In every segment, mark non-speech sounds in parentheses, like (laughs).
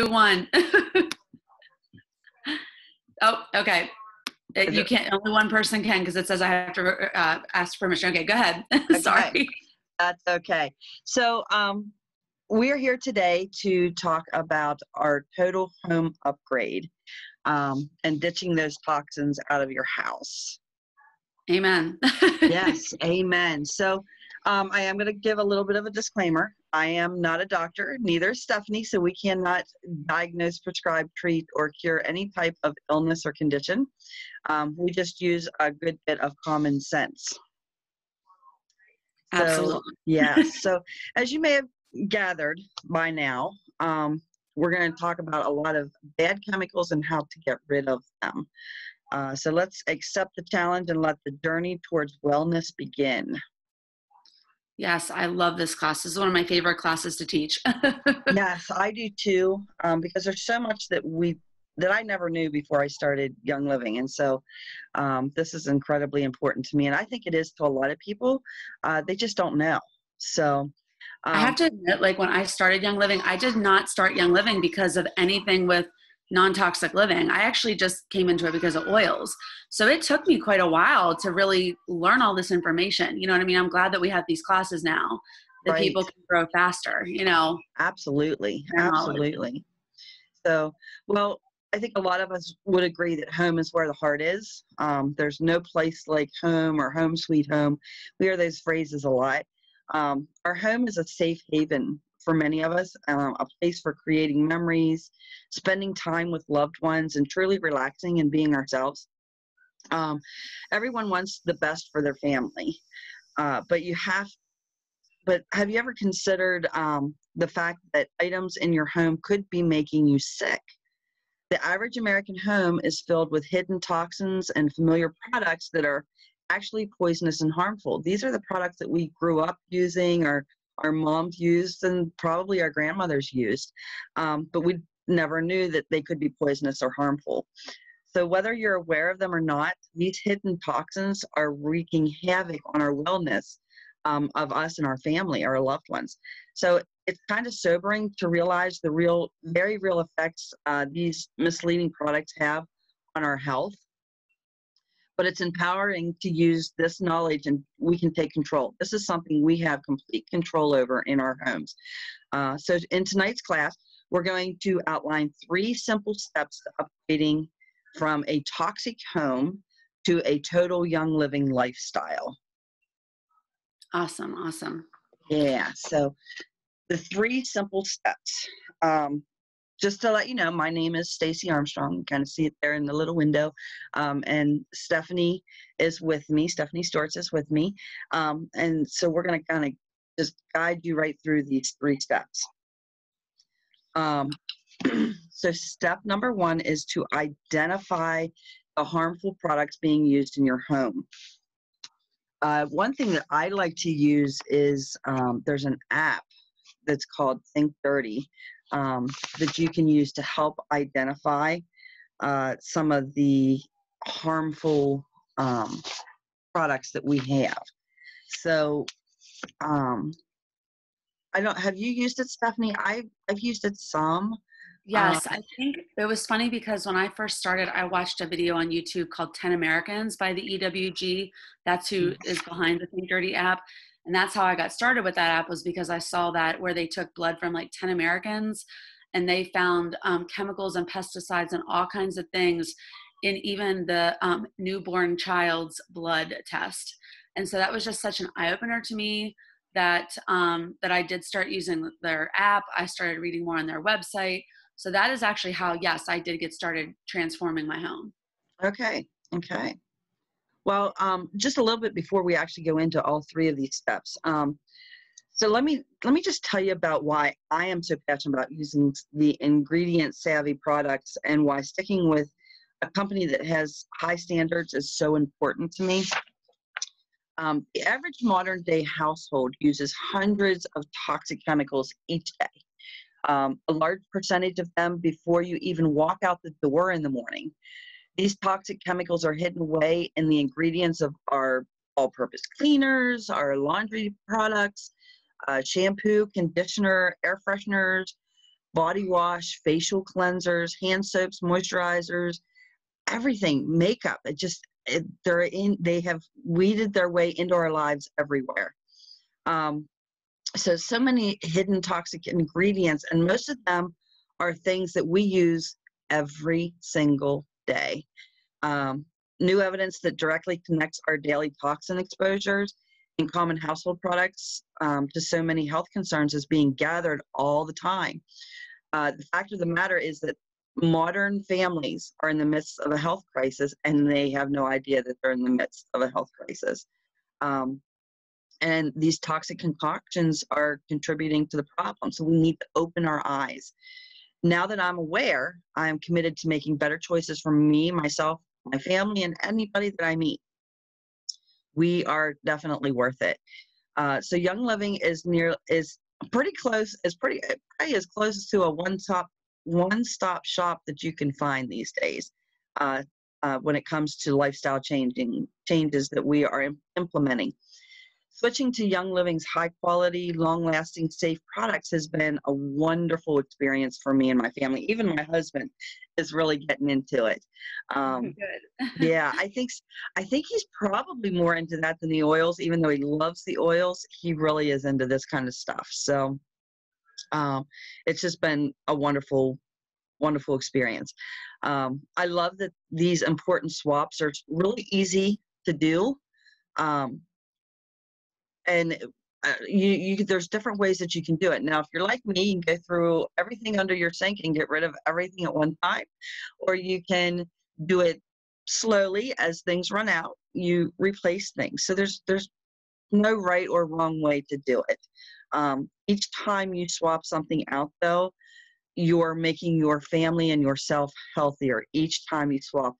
one. (laughs) oh, okay. Uh, you can't. Only one person can because it says I have to uh, ask permission. Okay, go ahead. (laughs) Sorry. That's okay. So, um, we're here today to talk about our total home upgrade um, and ditching those toxins out of your house. Amen. (laughs) yes, amen. So, um, I am going to give a little bit of a disclaimer. I am not a doctor, neither is Stephanie, so we cannot diagnose, prescribe, treat, or cure any type of illness or condition. Um, we just use a good bit of common sense. Absolutely. Yeah. (laughs) so, as you may have gathered by now, um, we're going to talk about a lot of bad chemicals and how to get rid of them. Uh, so let's accept the challenge and let the journey towards wellness begin. Yes, I love this class. This is one of my favorite classes to teach. (laughs) yes, I do too, um, because there's so much that we that I never knew before I started Young Living, and so um, this is incredibly important to me, and I think it is to a lot of people. Uh, they just don't know. So um, I have to admit, like when I started Young Living, I did not start Young Living because of anything with non-toxic living. I actually just came into it because of oils. So it took me quite a while to really learn all this information. You know what I mean? I'm glad that we have these classes now that right. people can grow faster, you know. Absolutely. Absolutely. So, well, I think a lot of us would agree that home is where the heart is. Um, there's no place like home or home sweet home. We hear those phrases a lot. Um, our home is a safe haven for many of us, um, a place for creating memories, spending time with loved ones, and truly relaxing and being ourselves. Um, everyone wants the best for their family, uh, but you have. But have you ever considered um, the fact that items in your home could be making you sick? The average American home is filled with hidden toxins and familiar products that are actually poisonous and harmful. These are the products that we grew up using or our moms used and probably our grandmothers used, um, but we never knew that they could be poisonous or harmful. So, whether you're aware of them or not, these hidden toxins are wreaking havoc on our wellness um, of us and our family, our loved ones. So, it's kind of sobering to realize the real, very real effects uh, these misleading products have on our health but it's empowering to use this knowledge and we can take control. This is something we have complete control over in our homes. Uh, so in tonight's class, we're going to outline three simple steps to upgrading from a toxic home to a total young living lifestyle. Awesome, awesome. Yeah, so the three simple steps. Um, just to let you know, my name is Stacy Armstrong. You kind of see it there in the little window. Um, and Stephanie is with me. Stephanie Storts is with me. Um, and so we're going to kind of just guide you right through these three steps. Um, (clears throat) so step number one is to identify the harmful products being used in your home. Uh, one thing that I like to use is um, there's an app that's called Think Dirty um, that you can use to help identify uh, some of the harmful um, products that we have. So, um, I don't. Have you used it, Stephanie? I've I've used it some. Yes, um, I think it was funny because when I first started, I watched a video on YouTube called 10 Americans by the EWG. That's who mm. behind the Think Dirty app and that's how i got started with that app was because i saw that where they took blood from like 10 americans and they found um, chemicals and pesticides and all kinds of things in even the um, newborn child's blood test. And so that was just such an eye-opener to me that um, that i did start using their app. I started reading more on their website. So that is actually how yes i did get started transforming my home. Okay okay well, um, just a little bit before we actually go into all three of these steps. Um, so let me let me just tell you about why I am so passionate about using the ingredient savvy products and why sticking with a company that has high standards is so important to me. Um, the average modern day household uses hundreds of toxic chemicals each day. Um, a large percentage of them before you even walk out the door in the morning. These toxic chemicals are hidden away in the ingredients of our all purpose cleaners, our laundry products, uh, shampoo, conditioner, air fresheners, body wash, facial cleansers, hand soaps, moisturizers, everything, makeup. It just it, they're in. They have weeded their way into our lives everywhere. Um, so so many hidden toxic ingredients, and most of them are things that we use every single day. Um, new evidence that directly connects our daily toxin exposures in common household products um, to so many health concerns is being gathered all the time. Uh, the fact of the matter is that modern families are in the midst of a health crisis and they have no idea that they're in the midst of a health crisis. Um, and these toxic concoctions are contributing to the problem. So we need to open our eyes. Now that I'm aware, I'm committed to making better choices for me, myself, my family, and anybody that I meet we are definitely worth it. Uh, so Young Living is near is pretty close is pretty probably as close to a one stop one stop shop that you can find these days uh, uh, when it comes to lifestyle changing changes that we are implementing. Switching to Young Living's high quality, long lasting, safe products has been a wonderful experience for me and my family. Even my husband is really getting into it. Um, Good. (laughs) yeah, I think I think he's probably more into that than the oils. Even though he loves the oils, he really is into this kind of stuff. So um, it's just been a wonderful, wonderful experience. Um, I love that these important swaps are really easy to do. Um, and uh, you, you there's different ways that you can do it. Now if you're like me you can go through everything under your sink and get rid of everything at one time or you can do it slowly as things run out you replace things. So there's there's no right or wrong way to do it. Um, each time you swap something out though you're making your family and yourself healthier each time you swap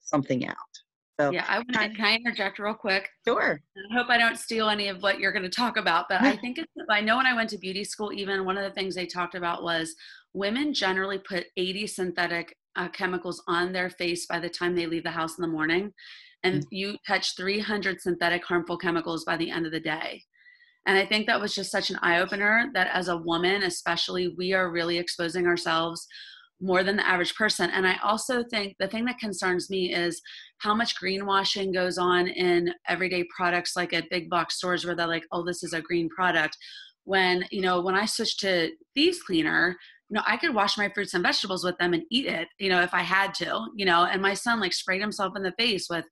something out so yeah, I want to, can I interject real quick? Sure. I hope I don't steal any of what you're going to talk about, but I think it's, I know when I went to beauty school, even one of the things they talked about was women generally put 80 synthetic uh, chemicals on their face by the time they leave the house in the morning. And mm-hmm. you touch 300 synthetic harmful chemicals by the end of the day. And I think that was just such an eye opener that as a woman, especially, we are really exposing ourselves more than the average person. And I also think the thing that concerns me is how much greenwashing goes on in everyday products like at big box stores where they're like, oh, this is a green product. When, you know, when I switched to Thieves Cleaner, you know, I could wash my fruits and vegetables with them and eat it, you know, if I had to, you know, and my son like sprayed himself in the face with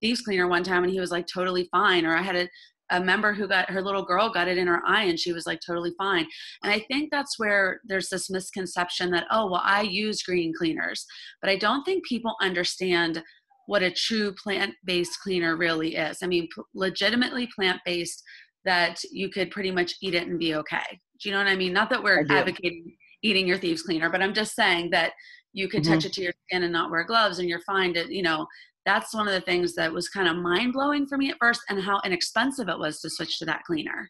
Thieves Cleaner one time and he was like totally fine. Or I had a a member who got her little girl got it in her eye and she was like totally fine. And I think that's where there's this misconception that, oh, well, I use green cleaners. But I don't think people understand what a true plant based cleaner really is. I mean, p- legitimately plant based that you could pretty much eat it and be okay. Do you know what I mean? Not that we're advocating eating your thieves cleaner, but I'm just saying that you could mm-hmm. touch it to your skin and not wear gloves and you're fine to, you know, that's one of the things that was kind of mind blowing for me at first and how inexpensive it was to switch to that cleaner.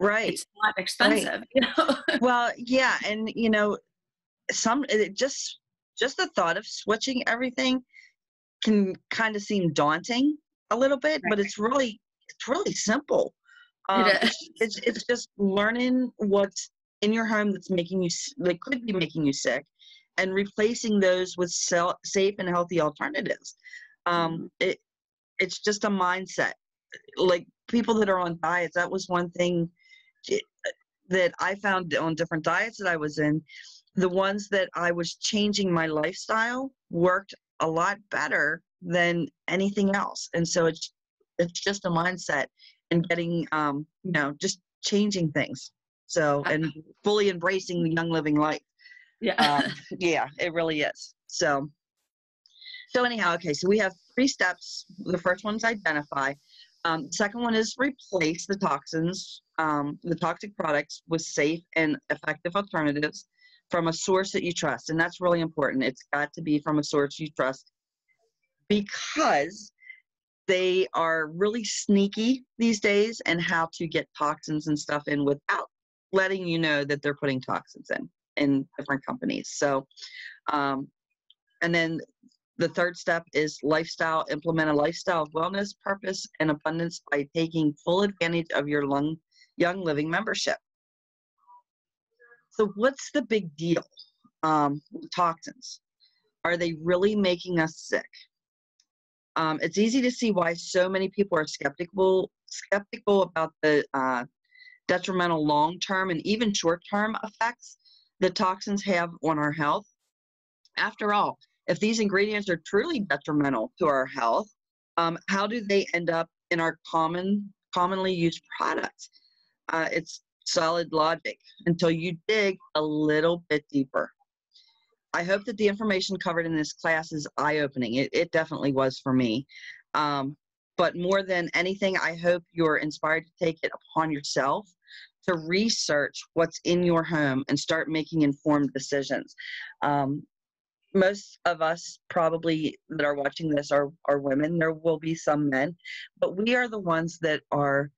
Right. It's not expensive. Right. (laughs) You know? well, yeah. And, you know, some, it just, just the thought of switching everything can kind of seem daunting a little bit, right. but it's really, it's really simple. Um, it is. It's, it's just learning what's in your home that's making you, that could be making you sick and replacing those with safe and healthy alternatives um, mm-hmm. it it's just a mindset. Like people that are on diets, that was one thing that I found on different diets that I was in. The ones that I was changing my lifestyle worked a lot better than anything else, and so it's it's just a mindset and getting um, you know just changing things. So and fully embracing the young living life. Yeah, uh, (laughs) yeah, it really is. So so anyhow, okay, so we have three steps. The first one is identify. Um, second one is replace the toxins, um, the toxic products with safe and effective alternatives from a source that you trust. And that's really important. It's got to be from a source you trust because they are really sneaky these days and how to get toxins and stuff in without letting you know that they're putting toxins in in different companies. So, um, and then the third step is lifestyle, implement a lifestyle of wellness, purpose, and abundance by taking full advantage of your lung, Young Living membership. So, what's the big deal? Um, toxins. Are they really making us sick? Um, it's easy to see why so many people are skeptical skeptical about the uh, detrimental long-term and even short-term effects that toxins have on our health. After all, if these ingredients are truly detrimental to our health, um, how do they end up in our common commonly used products? Uh, it's solid logic until you dig a little bit deeper. I hope that the information covered in this class is eye opening. It, it definitely was for me. Um, but more than anything, I hope you're inspired to take it upon yourself to research what's in your home and start making informed decisions. Um, most of us probably that are watching this are, are women. There will be some men, but we are the ones that are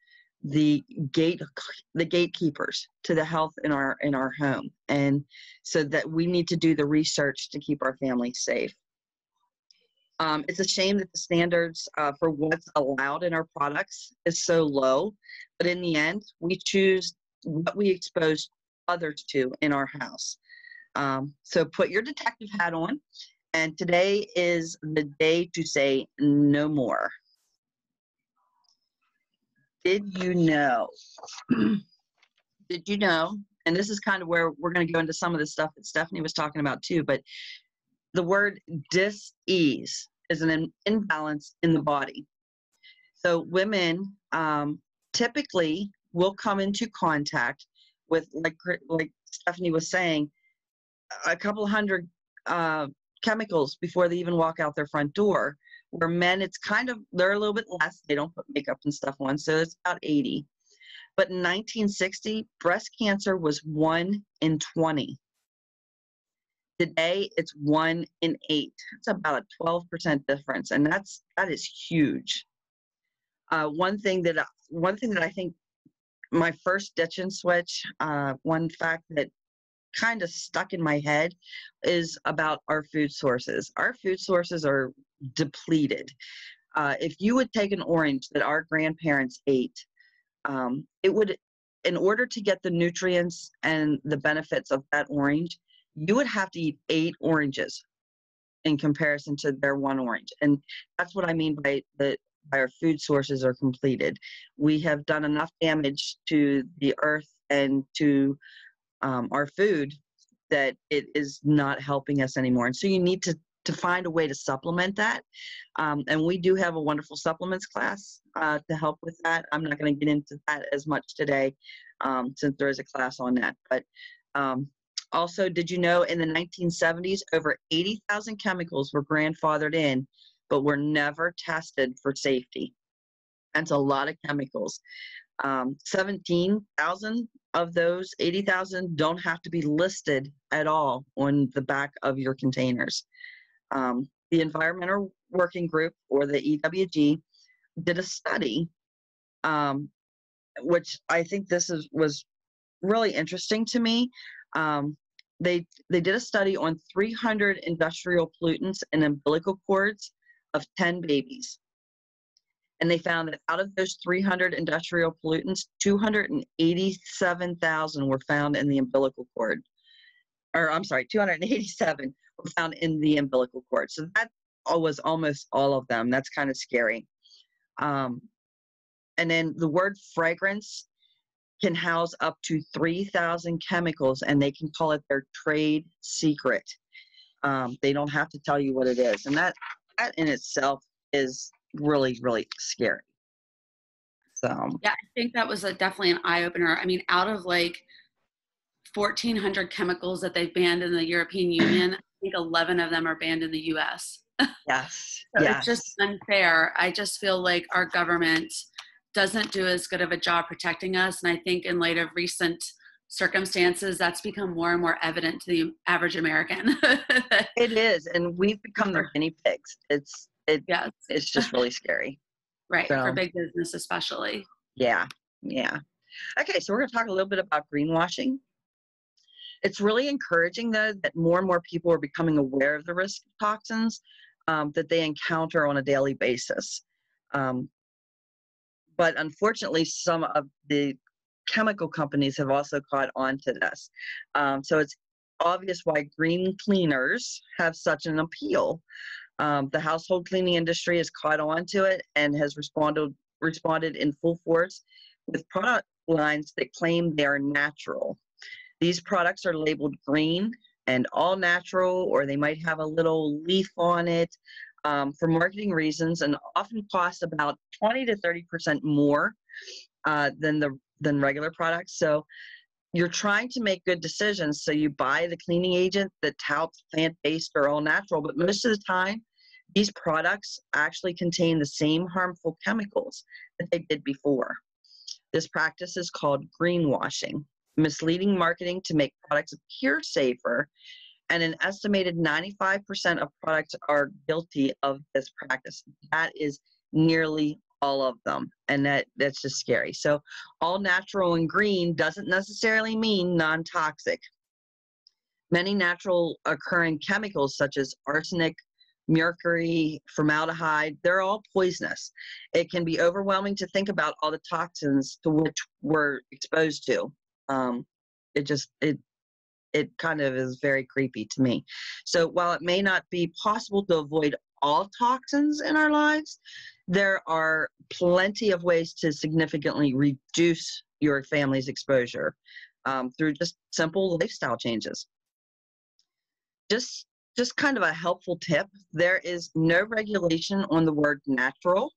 the gate the gatekeepers to the health in our in our home. And so that we need to do the research to keep our families safe. Um, it's a shame that the standards uh, for what's allowed in our products is so low but in the end we choose what we expose others to in our house um, so put your detective hat on and today is the day to say no more did you know? (clears throat) did you know? And this is kind of where we're going to go into some of the stuff that Stephanie was talking about too. But the word dis-ease is an imbalance in the body. So women um, typically will come into contact with, like like Stephanie was saying, a couple hundred uh, chemicals before they even walk out their front door. Where men it's kind of they're a little bit less they don't put makeup and stuff on so it's about 80 but in 1960 breast cancer was 1 in 20 today it's 1 in 8 it's about a 12% difference and that's that is huge. Uh, one thing that one thing that i think my first ditch and switch uh, one fact that kind of stuck in my head is about our food sources. Our food sources are depleted. Uh, if you would take an orange that our grandparents ate, um, it would, in order to get the nutrients and the benefits of that orange, you would have to eat eight oranges in comparison to their one orange. And that's what I mean by the by our food sources are completed. We have done enough damage to the earth and to um, our food that it is not helping us anymore. And so you need to to find a way to supplement that. Um, and we do have a wonderful supplements class uh, to help with that. I'm not going to get into that as much today um, since there is a class on that. But um, also, did you know in the 1970s, over 80,000 chemicals were grandfathered in, but were never tested for safety? That's a lot of chemicals. Um, 17,000 of those 80,000 don't have to be listed at all on the back of your containers. Um, the Environmental Working Group, or the EWG, did a study, um, which I think this is was really interesting to me. Um, they they did a study on 300 industrial pollutants in umbilical cords of 10 babies and they found that out of those 300 industrial pollutants, 287,000 were found in the umbilical cord. Or I'm sorry, 287 were found in the umbilical cord. So that was almost all of them. That's kind of scary. Um, and then the word fragrance can house up to 3,000 chemicals, and they can call it their trade secret. Um, they don't have to tell you what it is, and that that in itself is really, really scary. So yeah, I think that was a, definitely an eye opener. I mean, out of like 1,400 chemicals that they've banned in the European Union, I think 11 of them are banned in the U.S. (laughs) Yes, so yes. It's just unfair. I just feel like our government doesn't do as good of a job protecting us, and I think in light of recent circumstances that's become more and more evident to the average american (laughs) it is and we've become their guinea pigs it's it, yes. it's (laughs) just really scary. Right. So, for big business, especially. Yeah. Yeah. Okay. So we're going to talk a little bit about greenwashing. It's really encouraging, though, that more and more people are becoming aware of the risk of toxins um, that they encounter on a daily basis. Um, but unfortunately, some of the chemical companies have also caught on to this. Um, so it's obvious why green cleaners have such an appeal. Um, the household cleaning industry has caught on to it and has responded responded in full force with product lines that claim they are natural. These products are labeled green and all natural, or they might have a little leaf on it um, for marketing reasons, and often cost about 20 to 30 percent more uh, than the than regular products. So you're trying to make good decisions. So you buy the cleaning agent that touts plant-based or all natural, but most of the time, these products actually contain the same harmful chemicals that they did before. This practice is called greenwashing, misleading marketing to make products appear safer, and an estimated 95% of products are guilty of this practice. That is nearly all of them and that that's just scary so all natural and green doesn't necessarily mean non-toxic many natural occurring chemicals such as arsenic mercury formaldehyde they're all poisonous. It can be overwhelming to think about all the toxins to which we're exposed to. Um, it just it it kind of is very creepy to me. So while it may not be possible to avoid all toxins in our lives there are plenty of ways to significantly reduce your family's exposure um, through just simple lifestyle changes. Just, just kind of a helpful tip there is no regulation on the word natural.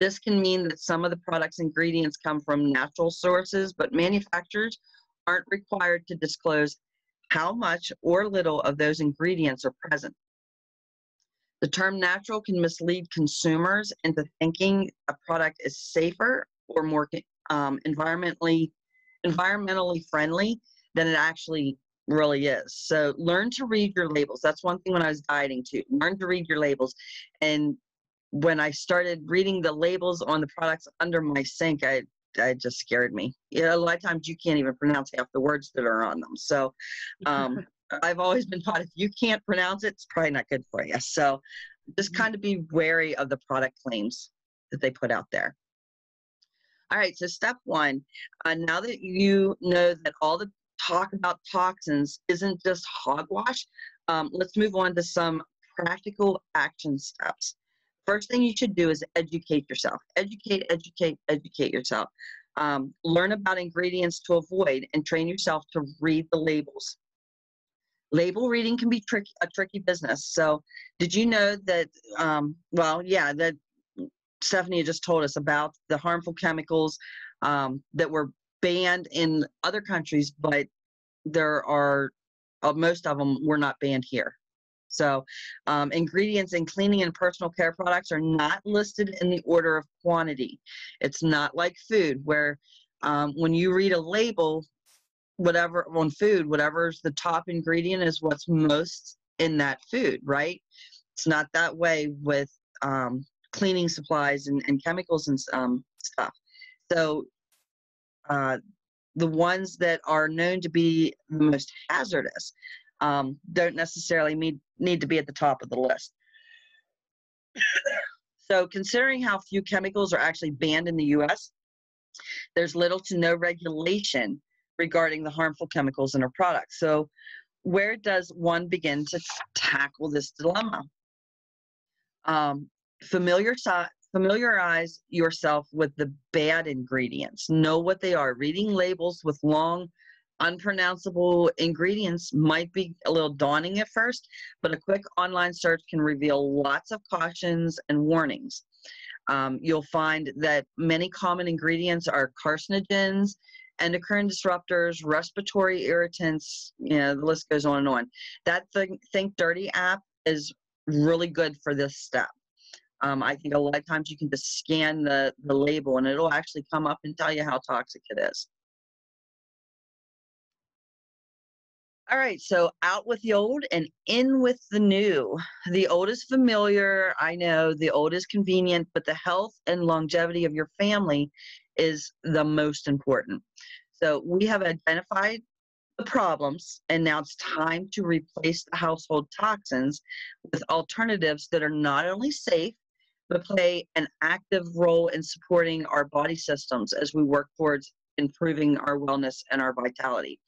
This can mean that some of the product's ingredients come from natural sources, but manufacturers aren't required to disclose how much or little of those ingredients are present. The term natural can mislead consumers into thinking a product is safer or more um, environmentally environmentally friendly than it actually really is. So learn to read your labels. That's one thing when I was dieting too. Learn to read your labels. And when I started reading the labels on the products under my sink, I it just scared me. You know, a lot of times you can't even pronounce half the words that are on them. So um, (laughs) I've always been taught if you can't pronounce it, it's probably not good for you. So just mm-hmm. kind of be wary of the product claims that they put out there. All right, so step one, uh, now that you know that all the talk about toxins isn't just hogwash, um, let's move on to some practical action steps. First thing you should do is educate yourself. Educate, educate, educate yourself. Um, learn about ingredients to avoid and train yourself to read the labels label reading can be tricky a tricky business so did you know that um, well yeah that stephanie just told us about the harmful chemicals um, that were banned in other countries but there are uh, most of them were not banned here so um, ingredients in cleaning and personal care products are not listed in the order of quantity it's not like food where um, when you read a label whatever on food, whatever's the top ingredient is what's most in that food, right? It's not that way with um, cleaning supplies and, and chemicals and um, stuff. So uh, the ones that are known to be the most hazardous um, don't necessarily need, need to be at the top of the list. (coughs) so considering how few chemicals are actually banned in the US, there's little to no regulation regarding the harmful chemicals in our products. So, where does one begin to tackle this dilemma? Um, familiar, familiarize yourself with the bad ingredients. Know what they are. Reading labels with long, unpronounceable ingredients might be a little daunting at first, but a quick online search can reveal lots of cautions and warnings. Um, you'll find that many common ingredients are carcinogens endocrine disruptors, respiratory irritants, you know, the list goes on and on. That Think, Think Dirty app is really good for this step. Um, I think a lot of times you can just scan the, the label and it'll actually come up and tell you how toxic it is. All right, so out with the old and in with the new. The old is familiar, I know, the old is convenient, but the health and longevity of your family is the most important. So we have identified the problems, and now it's time to replace the household toxins with alternatives that are not only safe, but play an active role in supporting our body systems as we work towards improving our wellness and our vitality.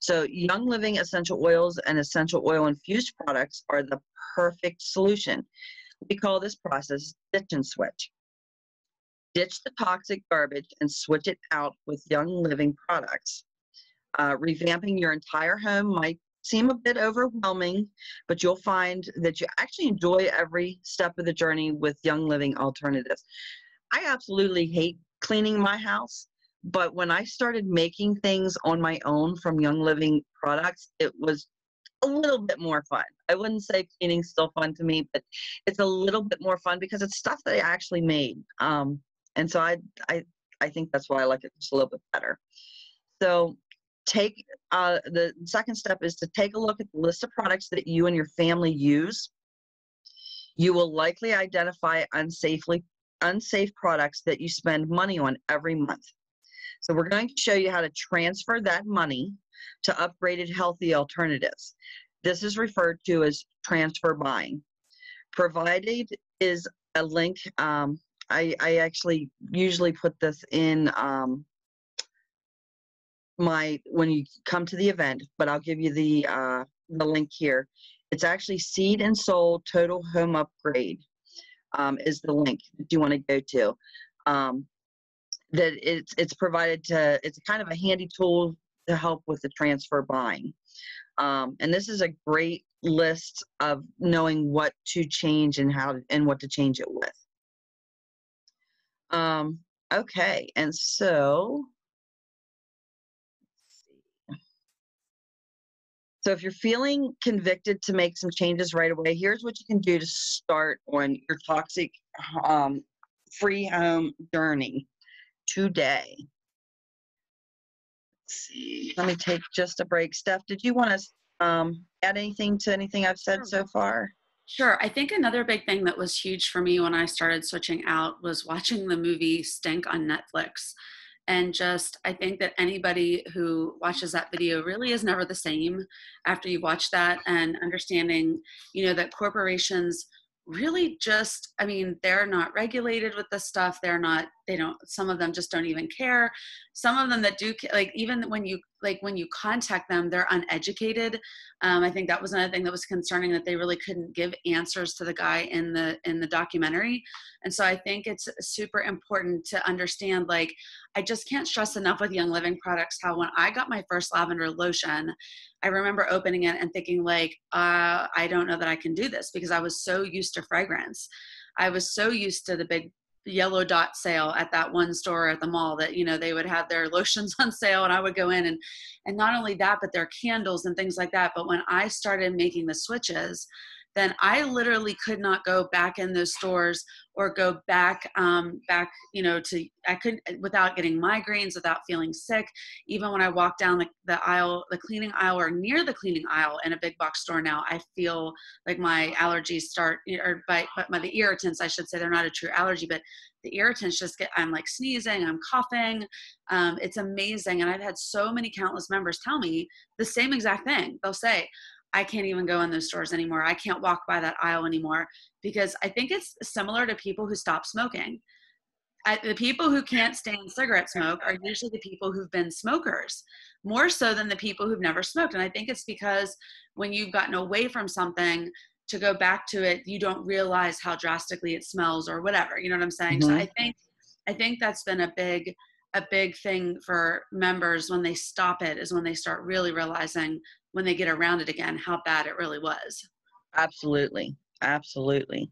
So, Young Living essential oils and essential oil infused products are the perfect solution. We call this process ditch and switch. Ditch the toxic garbage and switch it out with Young Living products. Uh, revamping your entire home might seem a bit overwhelming, but you'll find that you actually enjoy every step of the journey with Young Living alternatives. I absolutely hate cleaning my house, but when I started making things on my own from Young Living products, it was a little bit more fun. I wouldn't say cleaning's still fun to me, but it's a little bit more fun because it's stuff that I actually made. Um, and so I, I, I think that's why I like it just a little bit better. So take uh, the second step is to take a look at the list of products that you and your family use. You will likely identify unsafely unsafe products that you spend money on every month. So we're going to show you how to transfer that money to upgraded healthy alternatives. This is referred to as transfer buying. Provided is a link. Um, I, I actually usually put this in um, my when you come to the event, but I'll give you the uh, the link here. It's actually Seed and Soul Total Home Upgrade um, is the link that you want to go to. Um, that it's it's provided to it's kind of a handy tool to help with the transfer buying. Um, and this is a great list of knowing what to change and how and what to change it with. Um, okay, and so So if you're feeling convicted to make some changes right away, here's what you can do to start on your toxic um, free home journey today. Let's see. Let me take just a break. Steph, did you want to um, add anything to anything I've said so far? Sure. I think another big thing that was huge for me when I started switching out was watching the movie Stink on Netflix and just i think that anybody who watches that video really is never the same after you watch that and understanding you know that corporations really just i mean they're not regulated with this stuff. They're not they don't some of them just don't even care. Some of them that do like even when you like when you contact them they're uneducated. Um, i think that was another thing that was concerning that they really couldn't give answers to the guy in the in the documentary. And so i think it's super important to understand like i just can't stress enough with young living products how when i got my first lavender lotion i remember opening it and thinking like uh, i don't know that i can do this because i was so used to fragrance. I was so used to the big yellow dot sale at that one store at the mall that you know they would have their (laughs) lotions on sale and i would go in and and not only that but their candles and things like that. But when i started making the switches then I literally could not go back in those stores or go back um, back you know to I couldn't without getting migraines without feeling sick. Even when I walk down the, the aisle the cleaning aisle or near the cleaning aisle in a big box store now I feel like my allergies start or by but my the irritants I should say they're not a true allergy but the irritants just get i'm like sneezing i'm coughing um, it's amazing. And i've had so many countless members tell me the same exact thing. They'll say I can't even go in those stores anymore. I can't walk by that aisle anymore because I think it's similar to people who stop smoking. I, the people who can't stand cigarette smoke are usually the people who've been smokers more so than the people who've never smoked. And I think it's because when you've gotten away from something to go back to it, you don't realize how drastically it smells or whatever. You know what I'm saying? Mm-hmm. So I think I think that's been a big a big thing for members when they stop it is when they start really realizing when they get around it again how bad it really was. Absolutely. Absolutely.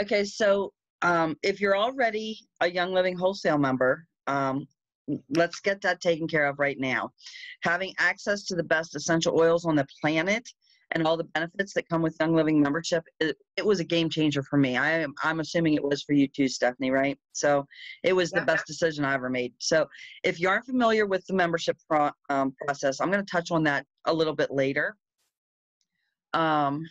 Okay so um, if you're already a young living wholesale member um, let's get that taken care of right now. Having access to the best essential oils on the planet and all the benefits that come with Young Living membership, it, it was a game changer for me. I am I'm assuming it was for you too, Stephanie, right? So it was yeah. the best decision I ever made. So if you aren't familiar with the membership pro, um, process, I'm going to touch on that a little bit later. Um,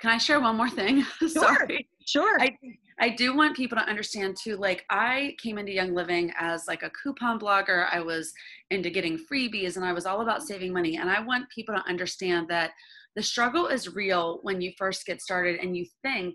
Can I share one more thing? (laughs) Sure. Sorry. Sure. I, I do want people to understand too, like I came into Young Living as like a coupon blogger. I was into getting freebies and I was all about saving money. And I want people to understand that the struggle is real when you first get started and you think,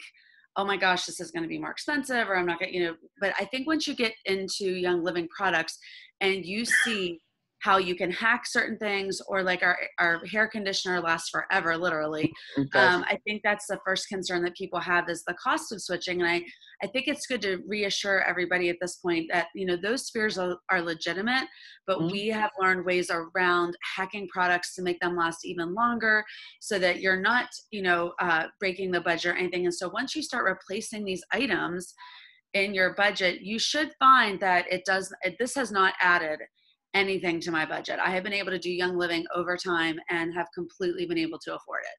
oh my gosh, this is going to be more expensive or I'm not going to, you know, but I think once you get into Young Living products and you see how you can hack certain things or like our, our hair conditioner lasts forever literally. Um, i think that's the first concern that people have is the cost of switching and i i think it's good to reassure everybody at this point that you know those fears are, are legitimate but mm-hmm. we have learned ways around hacking products to make them last even longer so that you're not you know uh, breaking the budget or anything. And so once you start replacing these items in your budget you should find that it does this has not added anything to my budget. I have been able to do Young Living over time and have completely been able to afford it.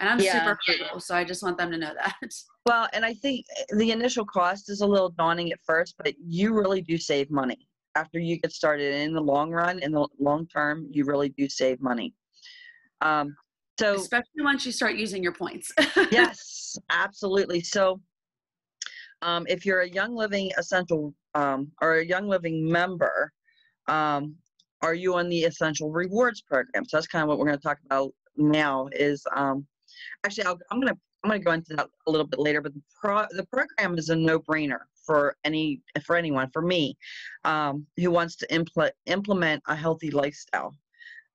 And I'm yeah. super frugal, so I just want them to know that. (laughs) Well, and I think the initial cost is a little daunting at first, but you really do save money after you get started. In the long run, in the long term, you really do save money. Um, so, especially once you start using your points. (laughs) yes, absolutely. So, um, if you're a Young Living Essential um, or a Young Living member, um, are you on the essential rewards program? So that's kind of what we're going to talk about now. Is um, actually i am going to I'm going to go into that a little bit later, but the pro, the program is a no-brainer for any for anyone for me um, who wants to impl- implement a healthy lifestyle.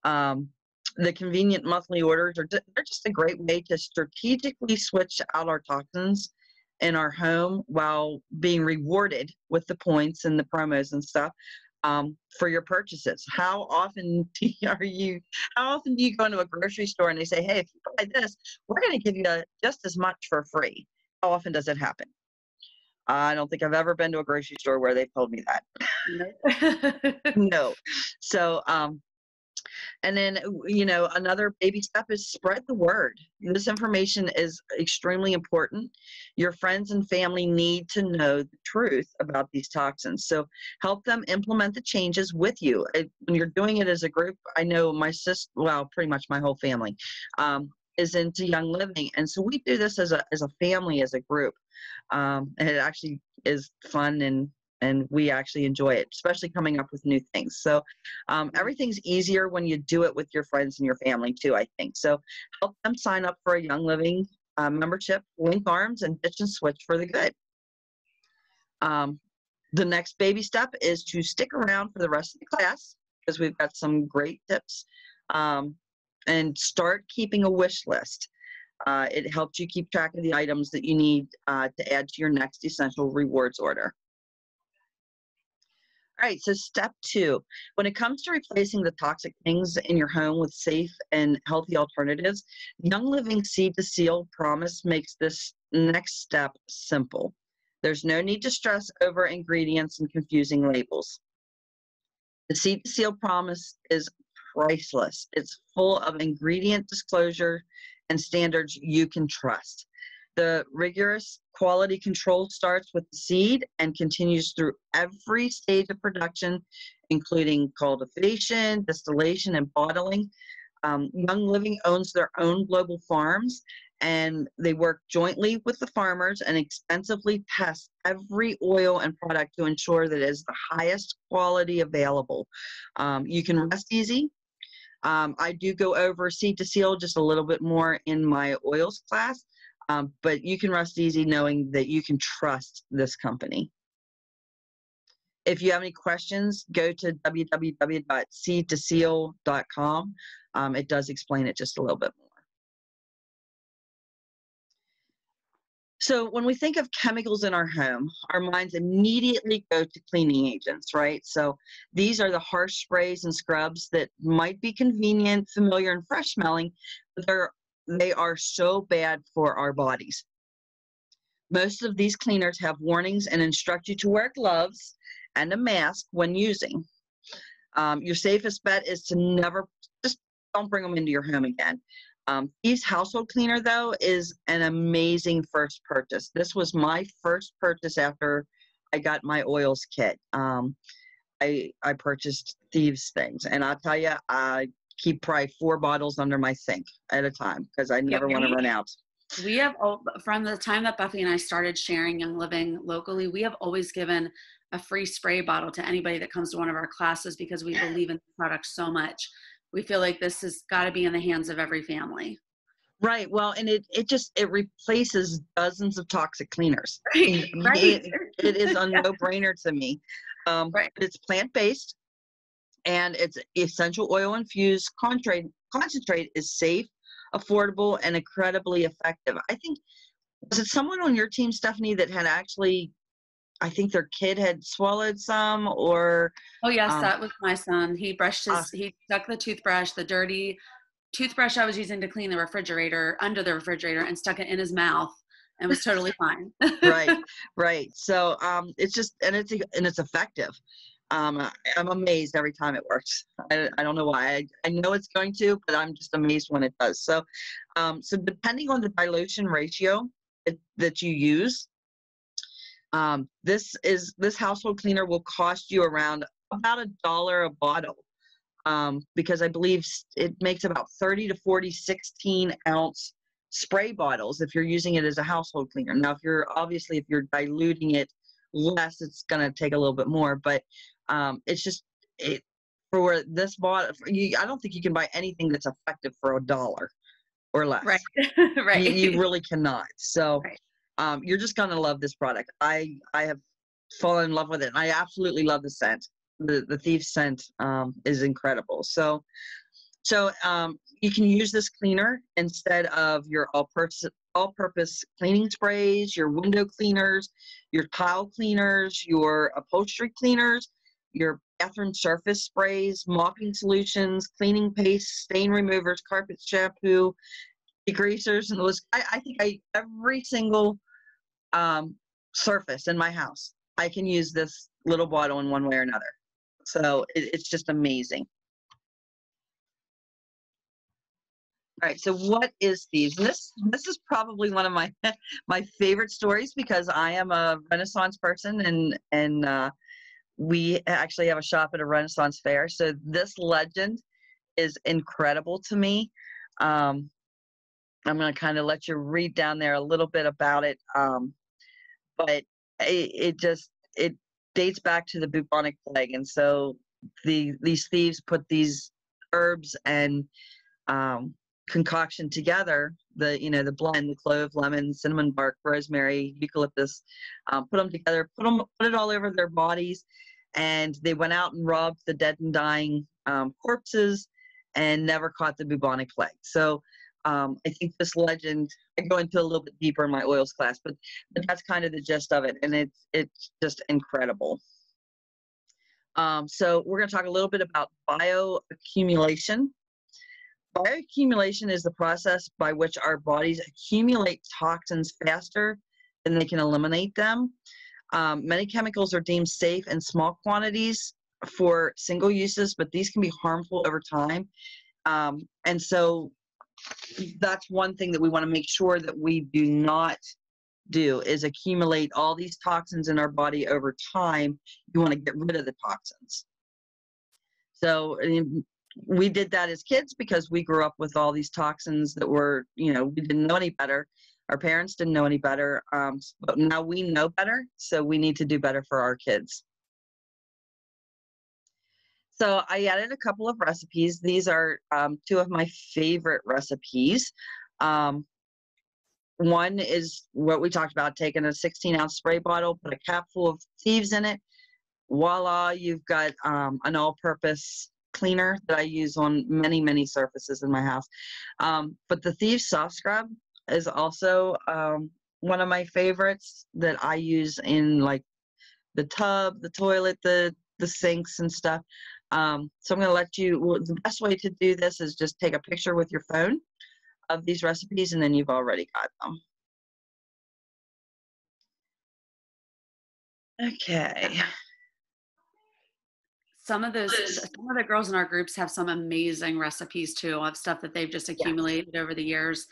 Um, the convenient monthly orders are they're just a great way to strategically switch out our toxins in our home while being rewarded with the points and the promos and stuff um, for your purchases. How often (laughs) do you, are you? How often do you go into a grocery store and they say, "Hey, if you buy this, we're going to give you just as much for free"? How often does it happen? I don't think I've ever been to a grocery store where they've told me that. (laughs) no. So, um, and then, you know, another baby step is spread the word. This information is extremely important. Your friends and family need to know the truth about these toxins. So help them implement the changes with you. When you're doing it as a group, I know my sister, well, pretty much my whole family, um, is into Young Living. And so we do this as a, as a family, as a group. Um, and it actually is fun and and we actually enjoy it, especially coming up with new things. So um, mm-hmm. everything's easier when you do it with your friends and your family too, I think. So help them sign up for a Young Living uh, membership, link arms, and ditch and switch for the good. Um, the next baby step is to stick around for the rest of the class because we've got some great tips um, and start keeping a wish list. Uh, it helps you keep track of the items that you need uh, to add to your next essential rewards order. All right, so step two when it comes to replacing the toxic things in your home with safe and healthy alternatives, Young Living Seed to Seal promise makes this next step simple. There's no need to stress over ingredients and confusing labels. The Seed to Seal promise is priceless, it's full of ingredient disclosure and standards you can trust. The rigorous quality control starts with the seed and continues through every stage of production, including cultivation, distillation, and bottling. Um, Young Living owns their own global farms and they work jointly with the farmers and expensively test every oil and product to ensure that it is the highest quality available. Um, you can rest easy. Um, I do go over seed to seal just a little bit more in my oils class, um, but you can rest easy knowing that you can trust this company. If you have any questions, go to www.seedtoseal.com. Um, it does explain it just a little bit more. So when we think of chemicals in our home, our minds immediately go to cleaning agents, right? So these are the harsh sprays and scrubs that might be convenient, familiar, and fresh smelling, but they're they are so bad for our bodies. Most of these cleaners have warnings and instruct you to wear gloves and a mask when using. Um, your safest bet is to never, just don't bring them into your home again. Um, Household Cleaner, though, is an amazing first purchase. This was my first purchase after I got my oils kit. Um, I, I purchased Thieves things, and I'll tell you, I keep probably four bottles under my sink at a time because I never want to run out. We have, from the time that Buffy and I started sharing Young Living locally, we have always given a free spray bottle to anybody that comes to one of our classes because we believe in the product so much. We feel like this has got to be in the hands of every family. Right. Well, and it it just it replaces dozens of toxic cleaners. Right. (laughs) right. It, it is a (laughs) no brainer to me. Um, Right. It's plant based, and it's essential oil infused concentrate. Concentrate is safe, affordable, and incredibly effective. I think was it someone on your team, Stephanie, that had actually, I think their kid had swallowed some, or Oh yes, Um, that was my son. He brushed his Ah. he stuck the toothbrush, the dirty toothbrush I was using to clean the refrigerator under the refrigerator and stuck it in his mouth and was totally (laughs) fine. (laughs) right, right. So um, it's just and it's and it's effective. Um, I'm amazed every time it works. I, I don't know why. I, I know it's going to, but I'm just amazed when it does. So, um, so depending on the dilution ratio that, that you use, um, this is this household cleaner will cost you around about a dollar a bottle. Um, because I believe it makes about 30 to 40 16 ounce spray bottles if you're using it as a household cleaner. Now, if you're obviously if you're diluting it less, it's going to take a little bit more. But um, it's just it for this bottle. You, I don't think you can buy anything that's effective for a dollar or less. right. (laughs) right. You, you really cannot. So Right. um, you're just going to love this product. I I have fallen in love with it. And I absolutely love the scent. The the thief scent um, is incredible. So so um, you can use this cleaner instead of your all-purpose all-purpose cleaning sprays, your window cleaners, your tile cleaners, your upholstery cleaners, your bathroom surface sprays, mopping solutions, cleaning paste, stain removers, carpet shampoo, degreasers, and those. I, I think I every single um, surface in my house, I can use this little bottle in one way or another. So it, it's just amazing. All right, so what is thieves? And this this is probably one of my (laughs) my favorite stories because I am a Renaissance person and and uh, we actually have a shop at a Renaissance fair. So this legend is incredible to me. Um, I'm going to kind of let you read down there a little bit about it, um, but it, it just it dates back to the bubonic plague, and so the these thieves put these herbs and um, concoction together the you know the blend the clove lemon cinnamon bark rosemary eucalyptus um, put them together put them put it all over their bodies and they went out and robbed the dead and dying um, corpses and never caught the bubonic plague. So um, i think this legend i go into a little bit deeper in my oils class but, but that's kind of the gist of it and it's it's just incredible. Um, so we're going to talk a little bit about bioaccumulation Bioaccumulation is the process by which our bodies accumulate toxins faster than they can eliminate them. Um, many chemicals are deemed safe in small quantities for single uses, but these can be harmful over time. Um, and so that's one thing that we want to make sure that we do not do is accumulate all these toxins in our body over time. You want to get rid of the toxins. So we did that as kids because we grew up with all these toxins that were, you know, we didn't know any better. Our parents didn't know any better. Um, but now we know better, so we need to do better for our kids. So I added a couple of recipes. These are um, two of my favorite recipes. Um, one is what we talked about, taking a 16 ounce spray bottle, put a cap full of thieves in it. Voila, you've got um, an all purpose cleaner that I use on many, many surfaces in my house. Um, but the Thieves Soft Scrub is also um, one of my favorites that I use in like the tub, the toilet, the the sinks and stuff. Um, so I'm going to let you. Well, the best way to do this is just take a picture with your phone of these recipes, and then you've already got them. Okay. Some of those some of the girls in our groups have some amazing recipes too of stuff that they've just accumulated over the years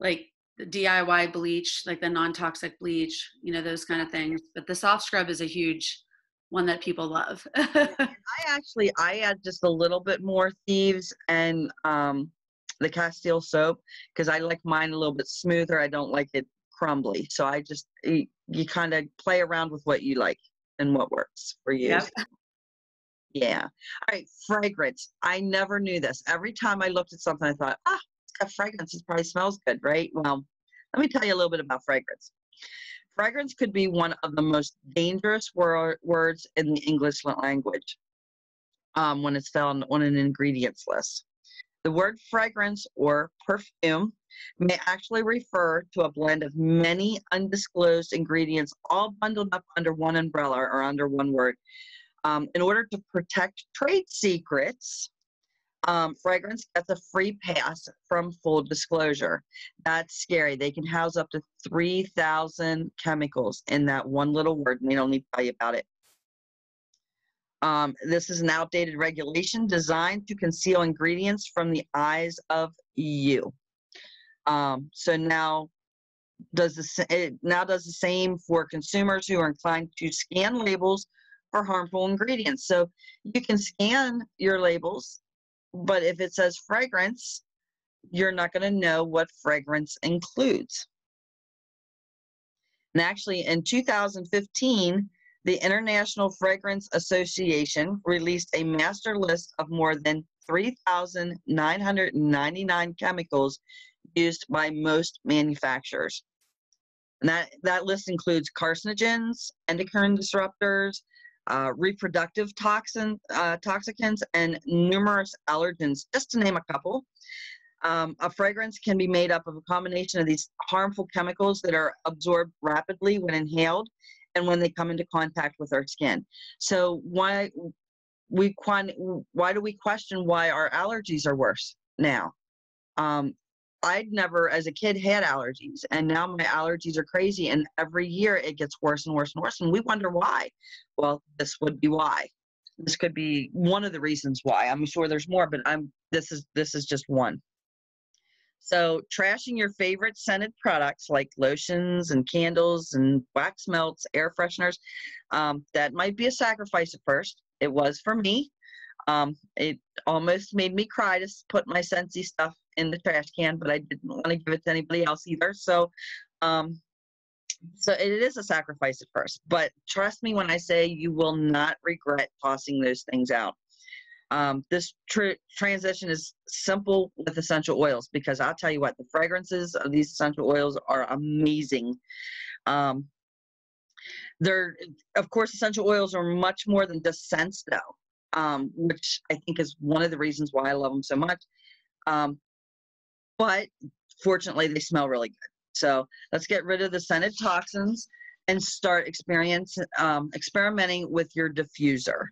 like the diy bleach like the non-toxic bleach you know those kind of things but the soft scrub is a huge one that people love (laughs) I actually I add just a little bit more thieves and um, the Castile soap because I like mine a little bit smoother. I don't like it crumbly, so I just you, you kind of play around with what you like and what works for you. Yep. Yeah. All right, fragrance. I never knew this. Every time I looked at something, I thought, ah, it's got fragrance. It probably smells good, right? Well, let me tell you a little bit about fragrance. Fragrance could be one of the most dangerous wor- words in the English language um, when it's found on an ingredients list. The word fragrance or perfume may actually refer to a blend of many undisclosed ingredients all bundled up under one umbrella or under one word. Um, in order to protect trade secrets, um, fragrance gets a free pass from full disclosure. That's scary. They can house up to 3,000 chemicals in that one little word, and they don't need to tell you about it. Um, this is an outdated regulation designed to conceal ingredients from the eyes of you. Um, so now does the it now does the same for consumers who are inclined to scan labels for harmful ingredients. So you can scan your labels, but if it says fragrance, you're not going to know what fragrance includes. And actually, in 2015, the International Fragrance Association released a master list of more than 3,999 chemicals used by most manufacturers. And that, that list includes carcinogens, endocrine disruptors, uh, reproductive toxin, uh, toxicants, and numerous allergens, just to name a couple. Um, a fragrance can be made up of a combination of these harmful chemicals that are absorbed rapidly when inhaled and when they come into contact with our skin. So why we why do we question why our allergies are worse now? Um, I'd never, as a kid, had allergies, and now my allergies are crazy, and every year it gets worse and worse and worse, and we wonder why. Well, this would be why. This could be one of the reasons why. I'm sure there's more, but I'm this is this is just one. So, trashing your favorite scented products like lotions and candles and wax melts, air fresheners, um, that might be a sacrifice at first. It was for me. Um, it almost made me cry to put my Scentsy stuff in the trash can, but I didn't want to give it to anybody else either. So, um, so it is a sacrifice at first. But trust me when I say you will not regret tossing those things out. Um, this tr- transition is simple with essential oils because I'll tell you what, the fragrances of these essential oils are amazing. Um, they're, of course, essential oils are much more than just scents, though, um, which I think is one of the reasons why I love them so much. But fortunately, they smell really good. So let's get rid of the scented toxins and start experience um, experimenting with your diffuser.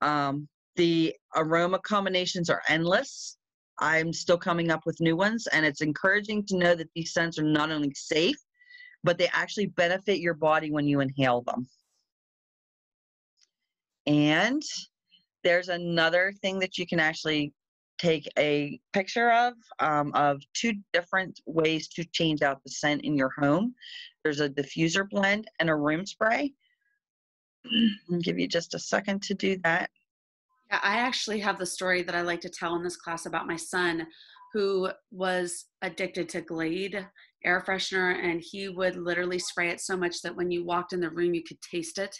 Um, the aroma combinations are endless. I'm still coming up with new ones, and it's encouraging to know that these scents are not only safe, but they actually benefit your body when you inhale them. And there's another thing that you can actually take a picture of um, of two different ways to change out the scent in your home. There's a diffuser blend and a room spray. (clears throat) I'll give you just a second to do that. Yeah, I actually have the story that I like to tell in this class about my son who was addicted to Glade air freshener and he would literally spray it so much that when you walked in the room you could taste it.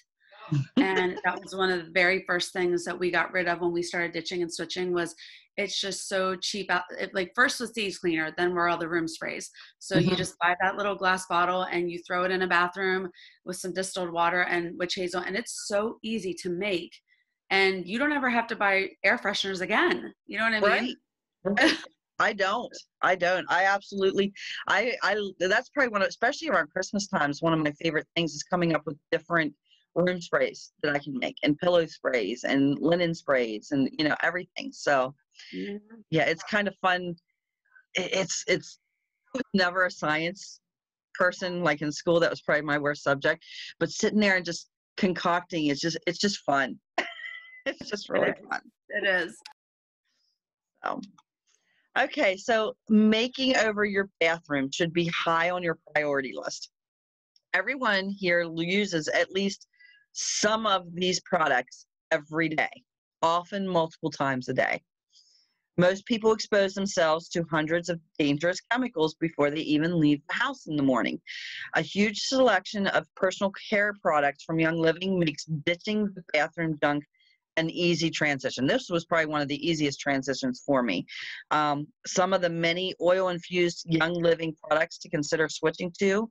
And that was one of the very first things that we got rid of when we started ditching and switching was it's just so cheap out it, like first was thieves cleaner then were all the room sprays so mm-hmm. you just buy that little glass bottle and you throw it in a bathroom with some distilled water and witch hazel and it's so easy to make and you don't ever have to buy air fresheners again. You know what I mean? Right. I don't. I don't. I absolutely. I. I. That's probably one of, especially around Christmas times. One of my favorite things is coming up with different room sprays that I can make, and pillow sprays, and linen sprays, and you know everything. So, yeah, yeah it's kind of fun. It's it's never a science person like in school. That was probably my worst subject. But sitting there and just concocting is just it's just fun. (laughs) it's just really it fun. It is. So, okay, so making over your bathroom should be high on your priority list. Everyone here uses at least some of these products every day, often multiple times a day. Most people expose themselves to hundreds of dangerous chemicals before they even leave the house in the morning. A huge selection of personal care products from Young Living makes ditching the bathroom junk an easy transition. This was probably one of the easiest transitions for me. Um, some of the many oil infused Young Living products to consider switching to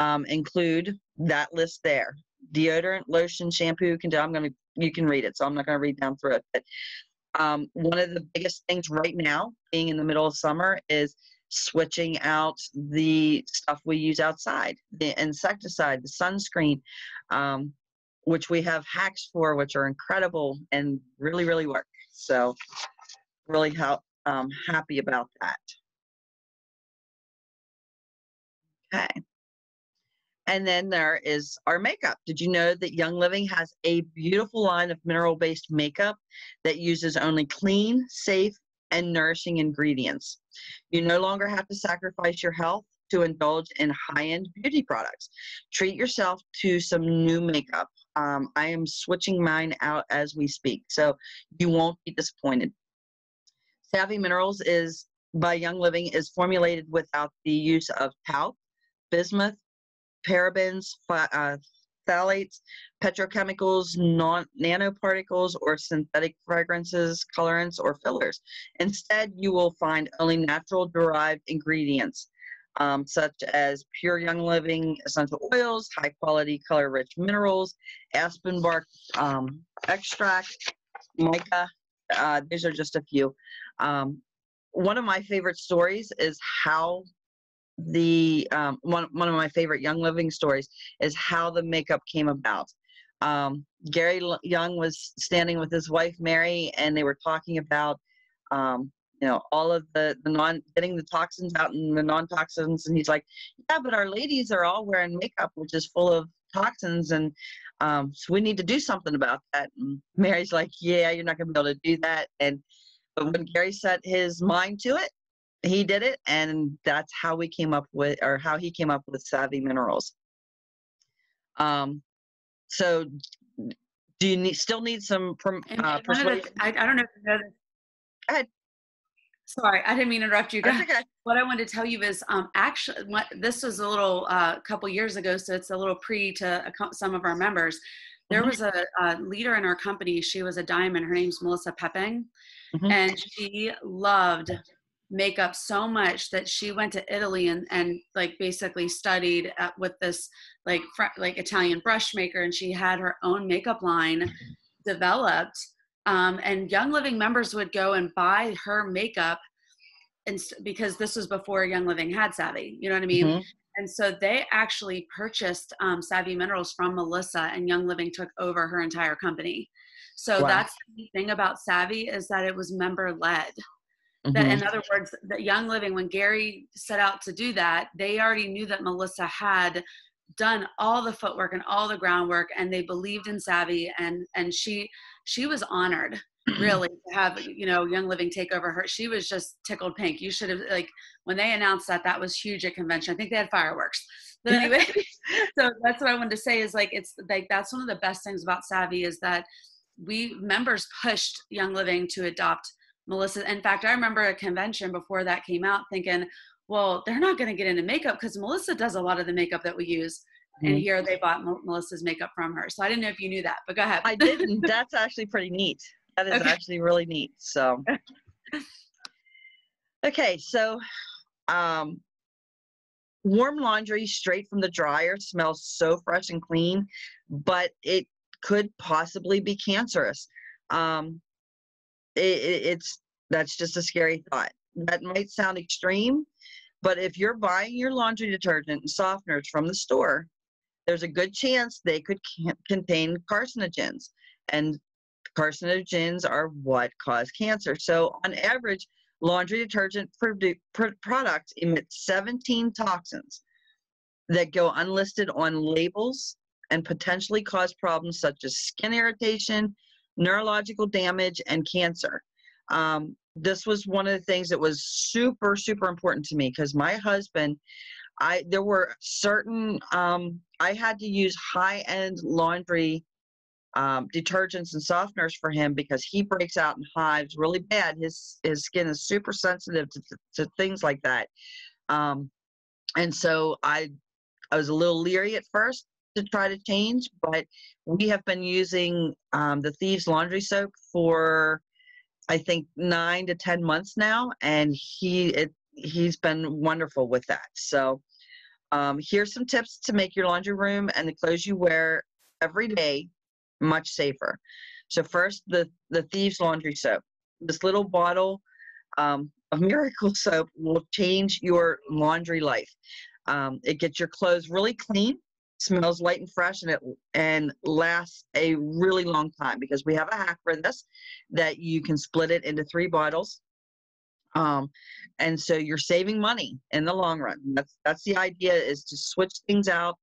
um, include that list there deodorant, lotion, shampoo, conditioner. I'm going to, you can read it, so I'm not going to read down through it. But um, one of the biggest things right now, being in the middle of summer, is switching out the stuff we use outside the insecticide, the sunscreen, um, which we have hacks for, which are incredible and really, really work. So, really help, um, happy about that. Okay. And then there is our makeup. Did you know that Young Living has a beautiful line of mineral based makeup that uses only clean, safe, and nourishing ingredients? You no longer have to sacrifice your health to indulge in high end beauty products. Treat yourself to some new makeup. Um, I am switching mine out as we speak, so you won't be disappointed. Savvy Minerals is by Young Living is formulated without the use of talc, bismuth, parabens, uh, phthalates, petrochemicals, non- nanoparticles, or synthetic fragrances, colorants, or fillers. Instead, you will find only natural derived ingredients. Um, such as pure young living essential oils, high quality color rich minerals, aspen bark um, extract, mica. Uh, these are just a few. Um, one of my favorite stories is how the um, one one of my favorite Young Living stories is how the makeup came about. Um, Gary Young was standing with his wife Mary, and they were talking about um, you know all of the the non getting the toxins out and the non toxins, and he's like, yeah, but our ladies are all wearing makeup which is full of toxins, and um, so we need to do something about that. And Mary's like, yeah, you're not gonna be able to do that, and but when Gary set his mind to it, he did it and that's how we came up with or how he came up with savvy minerals um so do you need still need some uh, the, I, I, don't know if you know this. Go ahead. Sorry, I didn't mean to interrupt you. Okay. What I wanted to tell you is, um, actually, what, this was a little uh, couple years ago, so it's a little pre to some of our members. There mm-hmm. was a, a, leader in our company. She was a diamond. Her name's Melissa Poepping, mm-hmm. and she loved makeup so much that she went to Italy and, and like basically studied at, with this like fr- like Italian brush maker and she had her own makeup line developed um, and Young Living members would go and buy her makeup and because this was before Young Living had Savvy you know what I mean mm-hmm. and so they actually purchased um, Savvy Minerals from Melissa and Young Living took over her entire company so wow. that's the thing about Savvy is that it was member led that mm-hmm. in other words that young living when gary set out to do that they already knew that melissa had done all the footwork and all the groundwork and they believed in savvy and and she she was honored (clears throat) really to have you know young living take over her. She was just tickled pink. You should have like when they announced that that was huge at convention. I think they had fireworks. But anyway (laughs) so that's what i wanted to say is like it's like that's one of the best things about savvy is that we members pushed young living to adopt Melissa. In fact, I remember a convention before that came out thinking, well, they're not going to get into makeup because Melissa does a lot of the makeup that we use. Mm-hmm. And here they bought M- Melissa's makeup from her. So I didn't know if you knew that, but go ahead. I didn't. (laughs) That's actually pretty neat. That is okay. actually really neat. So, okay. So, um, warm laundry straight from the dryer smells so fresh and clean, but it could possibly be cancerous. Um, it, it, it's that's just a scary thought. That might sound extreme, but if you're buying your laundry detergent and softeners from the store, there's a good chance they could contain carcinogens, and carcinogens are what cause cancer. So, on average, laundry detergent produ- pr- products emit 17 toxins that go unlisted on labels and potentially cause problems such as skin irritation, neurological damage, and cancer. Um, this was one of the things that was super, super important to me because my husband, I there were certain um, I had to use high end laundry um, detergents and softeners for him because he breaks out in hives really bad. His his skin is super sensitive to, to things like that, um, and so I I was a little leery at first to try to change, but we have been using um, the Thieves Laundry Soap for I think nine to ten months now, and he it, he's been wonderful with that. So um, here's some tips to make your laundry room and the clothes you wear every day much safer. So first, the the Thieves Laundry Soap. This little bottle um, of (laughs) Miracle Soap will change your laundry life. Um, it gets your clothes really clean, smells light and fresh, and it and lasts a really long time because we have a hack for this that you can split it into three bottles. Um, and so you're saving money in the long run. That's that's the idea is to switch things out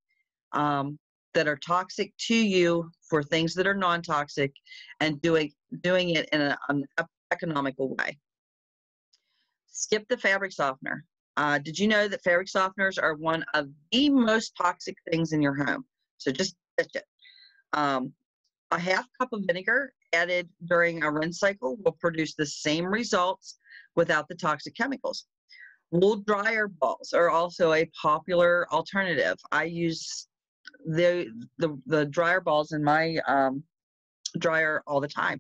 um, that are toxic to you for things that are non-toxic, and doing doing it in a, an economical way. Skip the fabric softener. Uh, did you know that fabric softeners are one of the most toxic things in your home? So just ditch it. Um, a half cup of vinegar added during a rinse cycle will produce the same results without the toxic chemicals. Wool dryer balls are also a popular alternative. I use the the, the dryer balls in my um, dryer all the time.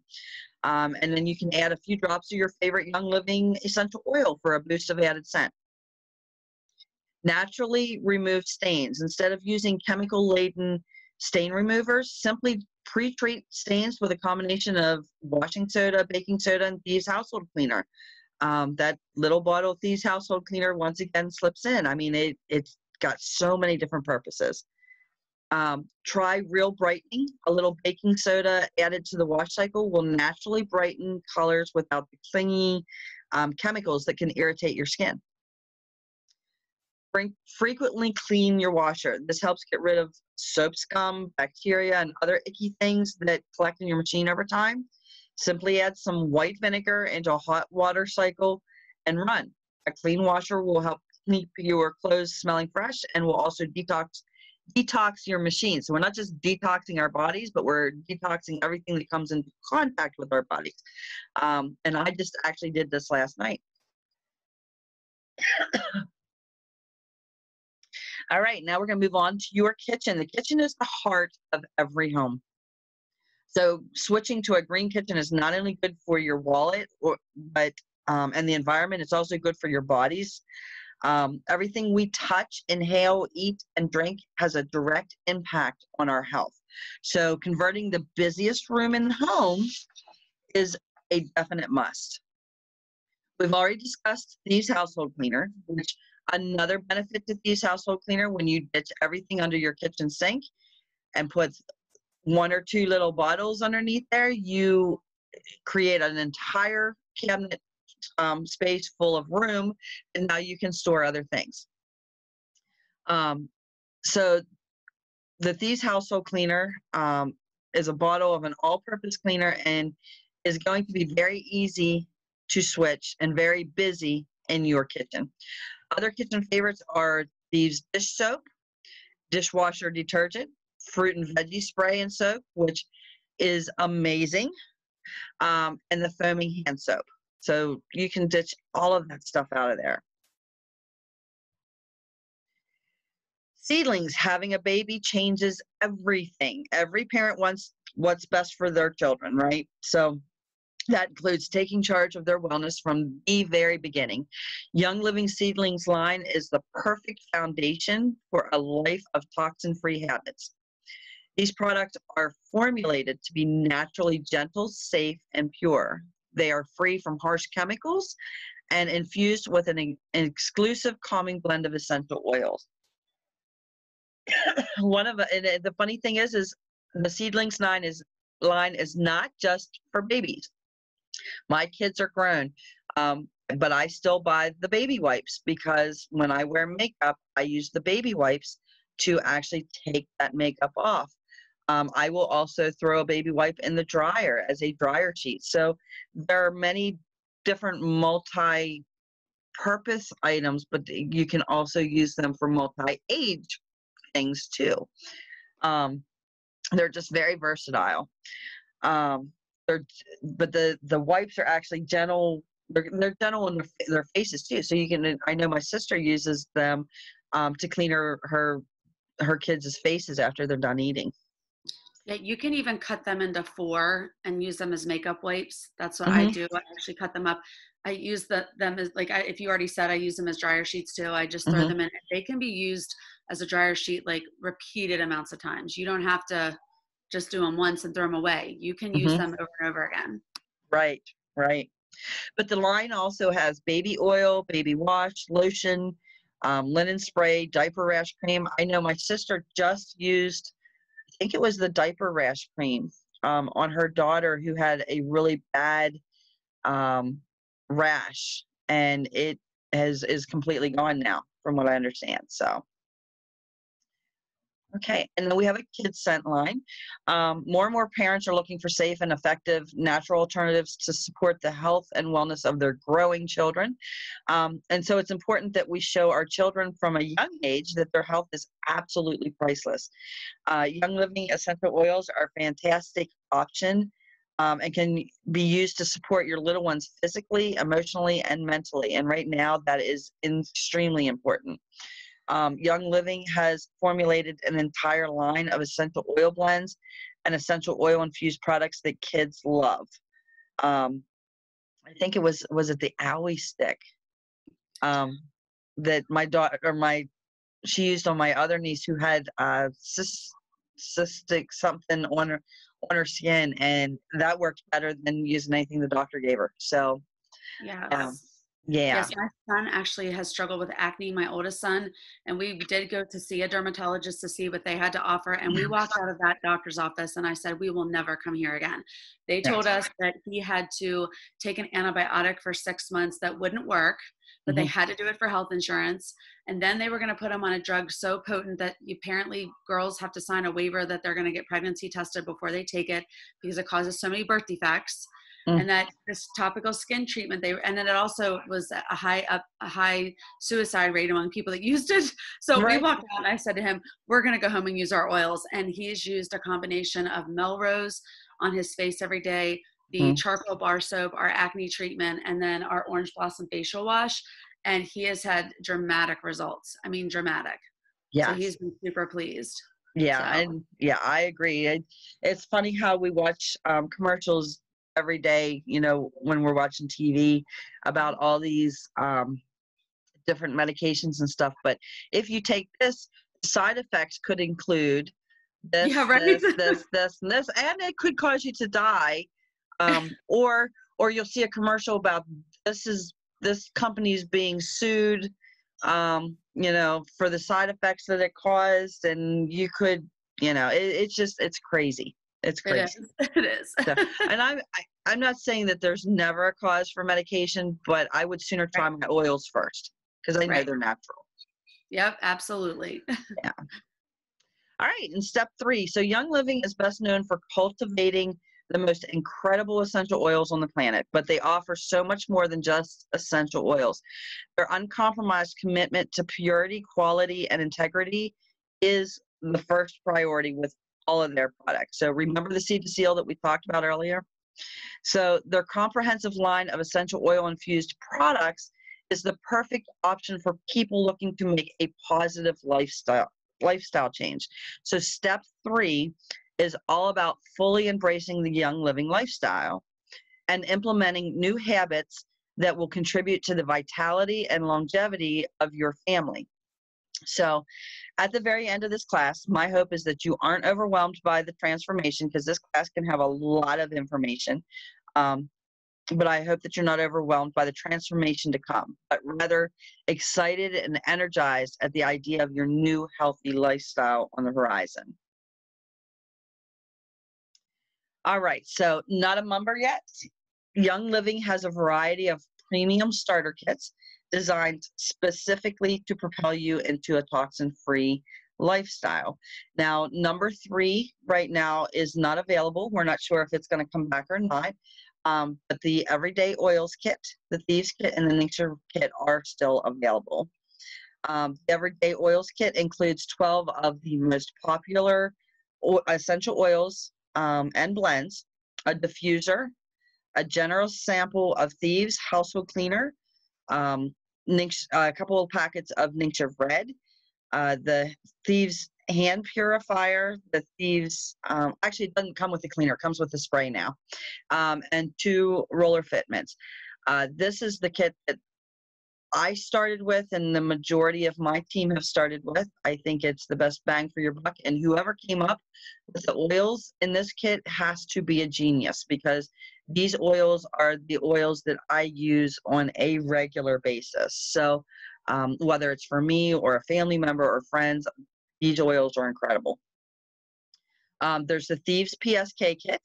Um, and then you can add a few drops of your favorite Young Living essential oil for a boost of added scent. Naturally remove stains. Instead of using chemical laden stain removers, simply pre-treat stains with a combination of washing soda, baking soda, and Thieves household cleaner. Um, that little bottle of Thieves household cleaner once again slips in. I mean, it, it's got so many different purposes. Um, try real brightening. A little baking soda added to the wash cycle will naturally brighten colors without the clingy um, chemicals that can irritate your skin. Frequently clean your washer. This helps get rid of soap scum, bacteria, and other icky things that collect in your machine over time. Simply add some white vinegar into a hot water cycle and run. A clean washer will help keep your clothes smelling fresh and will also detox detox your machine. So we're not just detoxing our bodies, but we're detoxing everything that comes into contact with our bodies. Um, and I just actually did this last night. All right, now we're going to move on to your kitchen. The kitchen is the heart of every home. So switching to a green kitchen is not only good for your wallet, or, but um, and the environment. It's also good for your bodies. Um, everything we touch, inhale, eat, and drink has a direct impact on our health. So, converting the busiest room in the home is a definite must. We've already discussed these household cleaner, which another benefit to Thieves household cleaner when you ditch everything under your kitchen sink and put one or two little bottles underneath there, you create an entire cabinet um, space full of room, and now you can store other things. Um, so the Thieves household cleaner um, is a bottle of an all-purpose cleaner and is going to be very easy to switch and very busy in your kitchen. Other kitchen favorites are these dish soap, dishwasher detergent, fruit and veggie spray and soap, which is amazing, um, and the foaming hand soap. So you can ditch all of that stuff out of there. Seedlings, having a baby changes everything. Every parent wants what's best for their children, right? So that includes taking charge of their wellness from the very beginning. Young Living Seedlings line is the perfect foundation for a life of toxin free habits. These products are formulated to be naturally gentle, safe, and pure. They are free from harsh chemicals and infused with an, an exclusive calming blend of essential oils. (coughs) One of the, the funny thing is, is the seedlings line is line is not just for babies. My kids are grown, um, but I still buy the baby wipes because when I wear makeup, I use the baby wipes to actually take that makeup off. Um, I will also throw a baby wipe in the dryer as a dryer sheet. So there are many different multi purpose items, but you can also use them for multi age things too. Um, they're just very versatile. Um, they're, but the, the wipes are actually gentle. They're, they're gentle in their, their faces too. So you can, I know my sister uses them um, to clean her, her her kids' faces after they're done eating. Yeah, you can even cut them into four and use them as makeup wipes. That's what mm-hmm. I do. I actually cut them up. I use the, them as like I, if you already said I use them as dryer sheets too. I just throw mm-hmm. them in. They can be used as a dryer sheet like repeated amounts of times. You don't have to just do them once and throw them away. You can use mm-hmm. them over and over again. Right, right. But the line also has baby oil, baby wash, lotion, um, linen spray, diaper rash cream. I know my sister just used, I think it was the diaper rash cream um, on her daughter who had a really bad um, rash, and it has is completely gone now, from what I understand. So Okay, and then we have a kids scent line. Um, more and more parents are looking for safe and effective natural alternatives to support the health and wellness of their growing children. Um, and so it's important that we show our children from a young age that their health is absolutely priceless. Uh, young Living essential oils are a fantastic option um, and can be used to support your little ones physically, emotionally, and mentally. And right now, that is extremely important. Um, Young Living has formulated an entire line of essential oil blends and essential oil infused products that kids love. Um, I think it was was it the Owie stick um, that my daughter or my she used on my other niece who had uh, cystic something on her on her skin, and that worked better than using anything the doctor gave her. So, yeah. Um, yeah. Yes, my son actually has struggled with acne, my oldest son, and we did go to see a dermatologist to see what they had to offer. And we walked out of that doctor's office and I said, We will never come here again. They told us that he had to take an antibiotic for six months that wouldn't work, but mm-hmm. they had to do it for health insurance. And then they were going to put him on a drug so potent that apparently girls have to sign a waiver that they're going to get pregnancy tested before they take it because it causes so many birth defects mm. and that this topical skin treatment they and then it also was a high up a high suicide rate among people that (laughs) used it so right. we walked out and i said to him we're going to go home and use our oils and he's used a combination of melrose on his face every day the mm. charcoal bar soap our acne treatment and then our orange blossom facial wash and he has had dramatic results i mean dramatic yeah so he's been super pleased yeah, so. and yeah, I agree. it's funny how we watch um, commercials every day, you know, when we're watching TV about all these um, different medications and stuff. But if you take this, side effects could include this, yeah, right? this, (laughs) this, this, and this, and it could cause you to die. Um, (laughs) or, or you'll see a commercial about this is this company's being sued, um, you know, for the side effects that it caused, and you could, you know, it, it's just it's crazy. It's crazy. It is. (laughs) It is. so, (laughs) and I'm I, I'm not saying that there's never a cause for medication, but I would sooner try right. my oils first because I know right. they're natural. Yep, absolutely. (laughs) yeah. All right, and step three. So, Young Living is best known for cultivating the most incredible essential oils on the planet, but they offer so much more than just essential oils. Their uncompromised commitment to purity, quality, and integrity is the first priority with all of their products. So remember the seed to seal that we talked about earlier? So their comprehensive line of essential oil infused products is the perfect option for people looking to make a positive lifestyle lifestyle change. So step 3 is all about fully embracing the young living lifestyle and implementing new habits that will contribute to the vitality and longevity of your family. So, at the very end of this class, my hope is that you aren't overwhelmed by the transformation because this class can have a lot of information. Um, but I hope that you're not overwhelmed by the transformation to come, but rather excited and energized at the idea of your new healthy lifestyle on the horizon. All right, so not a member yet. Young Living has a variety of premium starter kits designed specifically to propel you into a toxin free lifestyle. Now, number three right now is not available. We're not sure if it's going to come back or not. Um, but the Everyday Oils kit, the Thieves kit, and the Ningxia kit are still available. Um, the Everyday Oils kit includes 12 of the most popular essential oils um, and blends, a diffuser, a general sample of Thieves household cleaner, um, uh, a couple of packets of Ningxia Red, uh, the Thieves hand purifier, the thieves, um, actually it doesn't come with the cleaner, it comes with the spray now, um, and two roller fitments. Uh, this is the kit that I started with, and the majority of my team have started with. I think it's the best bang for your buck. And whoever came up with the oils in this kit has to be a genius because these oils are the oils that I use on a regular basis. So, um, whether it's for me or a family member or friends, these oils are incredible. Um, there's the Thieves PSK kit.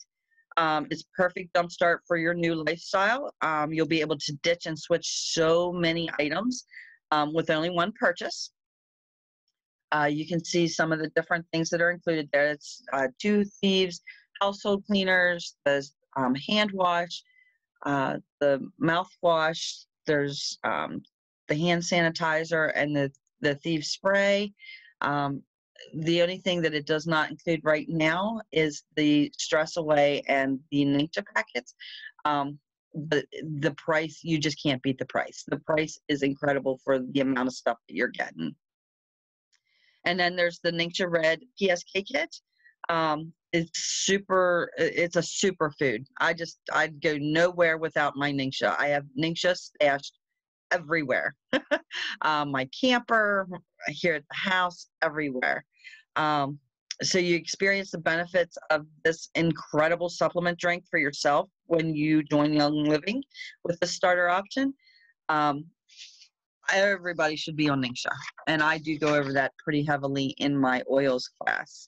Um, it's perfect dump start for your new lifestyle. Um, you'll be able to ditch and switch so many items um, with only one purchase. Uh, you can see some of the different things that are included there. It's uh, two thieves, household cleaners, the um, hand wash, uh, the mouthwash. There's um, the hand sanitizer and the the thief spray. Um, the only thing that it does not include right now is the stress away and the Ningxia packets um, but the price you just can't beat the price the price is incredible for the amount of stuff that you're getting and then there's the Ningxia Red PSK kit. Um, it's super. It's a super food. I just I'd go nowhere without my Ningxia. I have Ningxia stashed everywhere. um, (laughs) my camper, here at the house, everywhere. Um, so you experience the benefits of this incredible supplement drink for yourself when you join Young Living with the starter option. Um, everybody should be on Ningxia, and I do go over that pretty heavily in my oils class.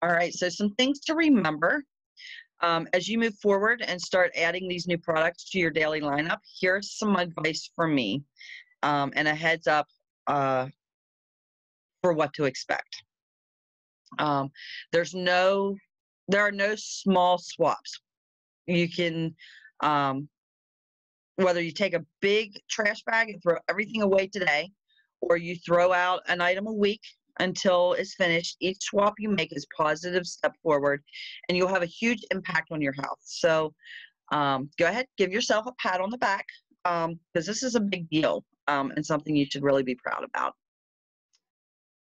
All right, so some things to remember um, as you move forward and start adding these new products to your daily lineup, here's some advice from me um, and a heads up uh, for what to expect. Um, there's no, there are no small swaps. You can, um, whether you take a big trash bag and throw everything away today, or you throw out an item a week until it's finished. Each swap you make is positive step forward, and you'll have a huge impact on your health. So um, go ahead, give yourself a pat on the back because um, this is a big deal um, and something you should really be proud about.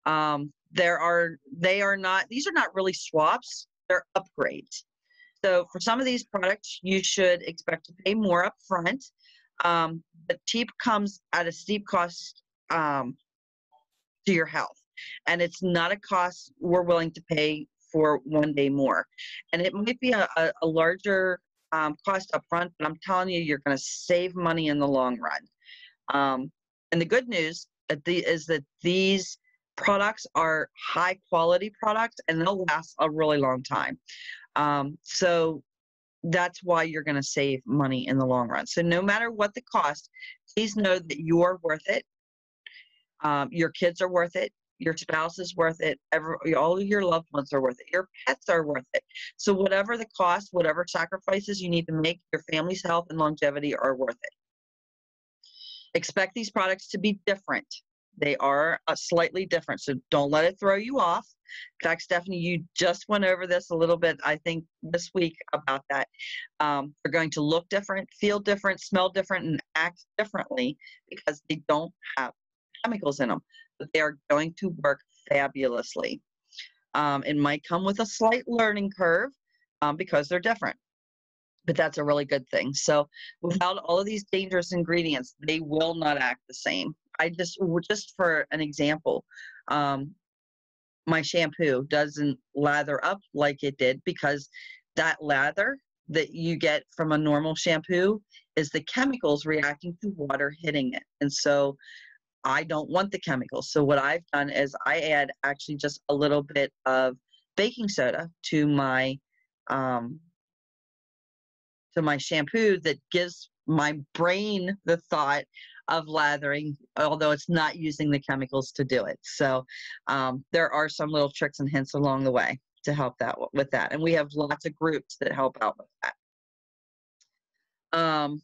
Um, there are they are not these are not really swaps; they're upgrades. So for some of these products, you should expect to pay more up front. Um, but cheap comes at a steep cost um, to your health and it's not a cost we're willing to pay for one day more. And it might be a, a, a larger um, cost upfront, but I'm telling you, you're going to save money in the long run. Um, and the good news is that these products are high quality products and they'll last a really long time. Um, so that's why you're going to save money in the long run. So no matter what the cost, please know that you're worth it. Um, your kids are worth it your spouse is worth it every, all of your loved ones are worth it your pets are worth it. So whatever the cost whatever sacrifices you need to make your family's health and longevity are worth it. Expect these products to be different. They are uh, slightly different so don't let it throw you off. In fact stephanie you just went over this a little bit i think this week about that. Um, they're going to look different feel different smell different and act differently because they don't have chemicals in them they are going to work fabulously. Um, it might come with a slight learning curve um, because they're different, but that's a really good thing. So without all of these dangerous ingredients, they will not act the same. I just, just for an example, um, my shampoo doesn't lather up like it did because that lather that you get from a normal shampoo is the chemicals reacting to water hitting it. And so I don't want the chemicals. So what I've done is I add actually just a little bit of baking soda to my um, to my shampoo that gives my brain the thought of lathering, although it's not using the chemicals to do it. So um, there are some little tricks and hints along the way to help that with that, and we have lots of groups that help out with that. Um,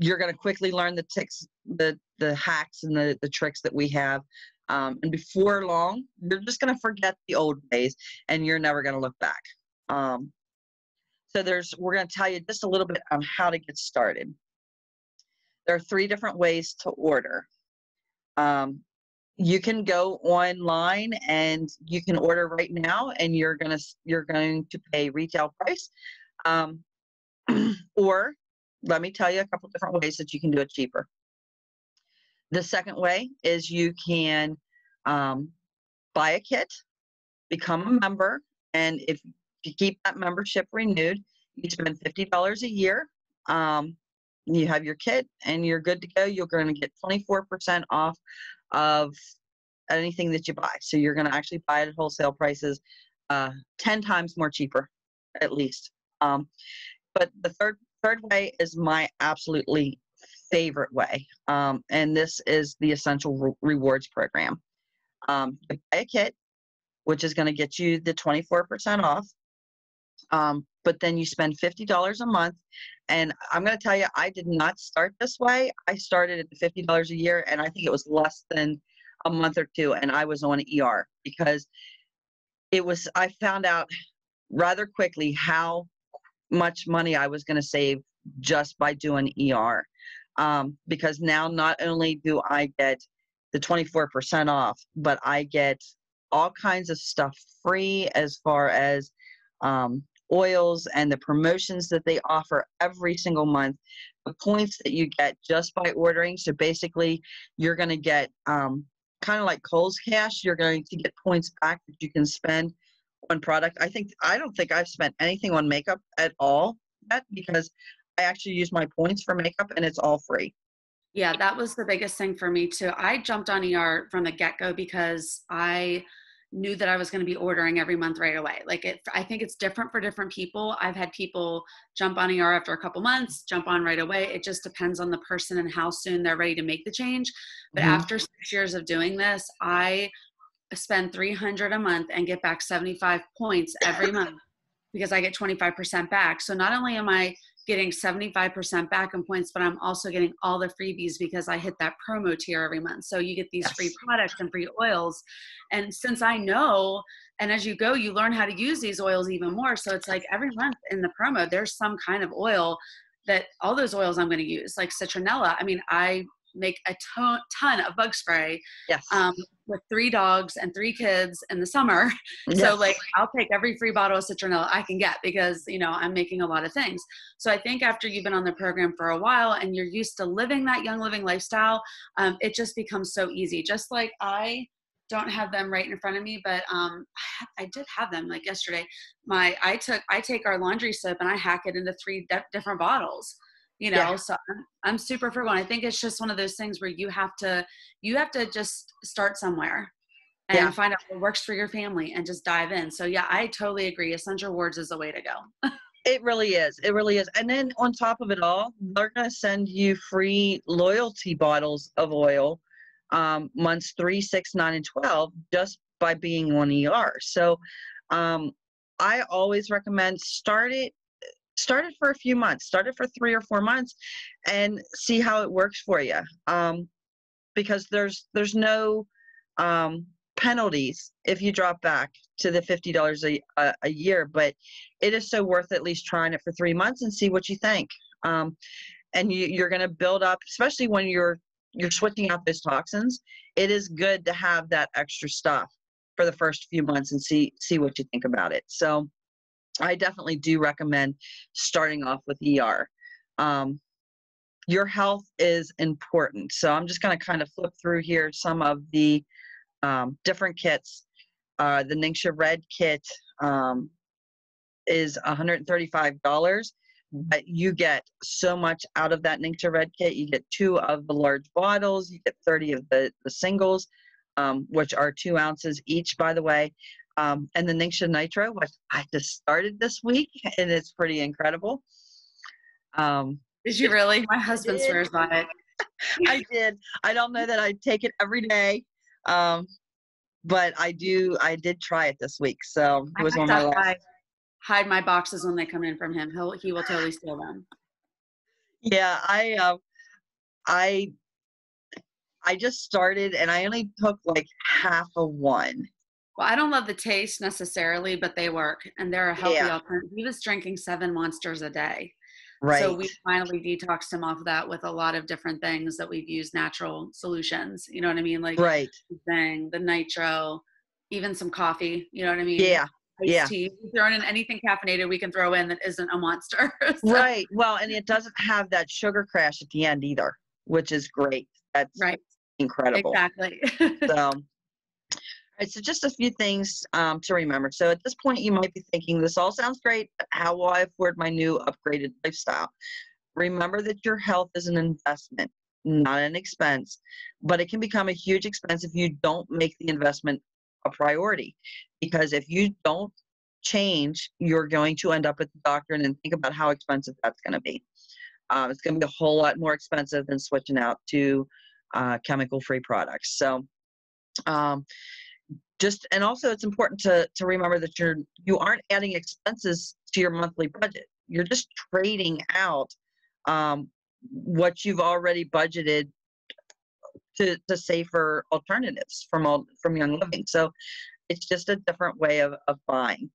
you're going to quickly learn the ticks, the the hacks and the the tricks that we have. Um, and before long, you're just going to forget the old ways, and you're never going to look back. Um, so there's we're going to tell you just a little bit on how to get started. There are three different ways to order. Um, you can go online and you can order right now and you're gonna you're going to pay retail price um, (clears throat) or let me tell you a couple different ways that you can do it cheaper the second way is you can um, buy a kit become a member and if you keep that membership renewed you spend $50 a year um, you have your kit and you're good to go you're going to get 24% off of anything that you buy. So you're going to actually buy it at wholesale prices, uh, 10 times more cheaper, at least. Um, but the third third way is my absolutely favorite way, um, and this is the Essential Re- Rewards Program. Um, buy a kit, which is going to get you the 24% off. Um, but then you spend $50 a month. And I'm going to tell you, I did not start this way. I started at $50 a year, and I think it was less than a month or two, and I was on ER because it was, I found out rather quickly how much money I was going to save just by doing ER. Um, because now not only do I get the 24% off, but I get all kinds of stuff free as far as um, oils and the promotions that they offer every single month, the points that you get just by ordering. So basically, you're going to get um, kind of like Kohl's Cash. You're going to get points back that you can spend on product. I think I don't think I've spent anything on makeup at all yet because I actually use my points for makeup and it's all free. Yeah, that was the biggest thing for me too. I jumped on ER from the get go because I knew that I was going to be ordering every month right away. Like it, I think it's different for different people. I've had people jump on ER after a couple months, jump on right away. It just depends on the person and how soon they're ready to make the change. But mm-hmm. after six years of doing this, I spend 300 a month and get back 75 points every (laughs) month because I get 25% back. So not only am I getting 75% back in points, but I'm also getting all the freebies because I hit that promo tier every month. So you get these yes. free products and free oils. And since I know, and as you go, you learn how to use these oils even more. So it's like every month in the promo, there's some kind of oil that all those oils I'm going to use, like citronella. I mean, I make a ton, ton of bug spray yes. um, with three dogs and three kids in the summer. (laughs) Yes. So like I'll take every free bottle of citronella I can get because you know I'm making a lot of things. So I think after you've been on the program for a while and you're used to living that young living lifestyle, um, it just becomes so easy. Just like I don't have them right in front of me, but um, I, did have them like yesterday. My I took I take our laundry soap and I hack it into three de- different bottles you know yeah. so I'm, I'm super frugal. I think it's just one of those things where you have to you have to just start somewhere and yeah. find out what works for your family and just dive in. So yeah i totally agree. Essential rewards is the way to go. (laughs) It really is. It really is. And then on top of it all they're going to send you free loyalty bottles of oil um, months three six nine and 12 just by being on er so um, i always recommend start it start it for a few months start it for three or four months and see how it works for you um, because there's there's no um, penalties if you drop back to the $50 a, a, a, year but it is so worth at least trying it for three months and see what you think. Um, and you, you're going to build up especially when you're you're switching out those toxins it is good to have that extra stuff for the first few months and see see what you think about it. So I definitely do recommend starting off with ER. Um, your health is important. So I'm just going to kind of flip through here some of the um, different kits. Uh, the Ningxia Red kit um, is $135, but you get so much out of that Ningxia Red kit. You get two of the large bottles, you get 30 of the, the singles, um, which are two ounces each, by the way um, and the Ningxia Nitro, which I just started this week, (laughs) and it's pretty incredible. Um, did you really? My husband swears by it. (laughs) I did. I don't know that I take it every day, um, but I do. I did try it this week, so it was on my list. Hide my boxes when they come in from him. He'll he will totally steal them. Yeah, I uh, I I just started, and I only took like half of one well, I don't love the taste necessarily, but they work and they're a healthy yeah. alternative. He was drinking seven monsters a day. Right. So we finally detoxed him off of that with a lot of different things that we've used natural solutions. You know what I mean? Like right. thing, the nitro, even some coffee. You know what I mean? Yeah. Iced yeah. tea. Throwing in anything caffeinated we can throw in that isn't a monster. (laughs) so. Right. Well, and it doesn't have that sugar crash at the end either, which is great. That's right. incredible. Exactly. (laughs) so Right, so just a few things um, to remember. So at this point, you might be thinking, this all sounds great, but how will I afford my new upgraded lifestyle? Remember that your health is an investment, not an expense, but it can become a huge expense if you don't make the investment a priority. Because if you don't change, you're going to end up at the doctor and then think about how expensive that's going to be. Um, it's going to be a whole lot more expensive than switching out to uh, chemical free products. So, um, just and also it's important to to remember that you're you aren't adding expenses to your monthly budget. You're just trading out um, what you've already budgeted to, to safer alternatives from all from young living. So it's just a different way of, of buying.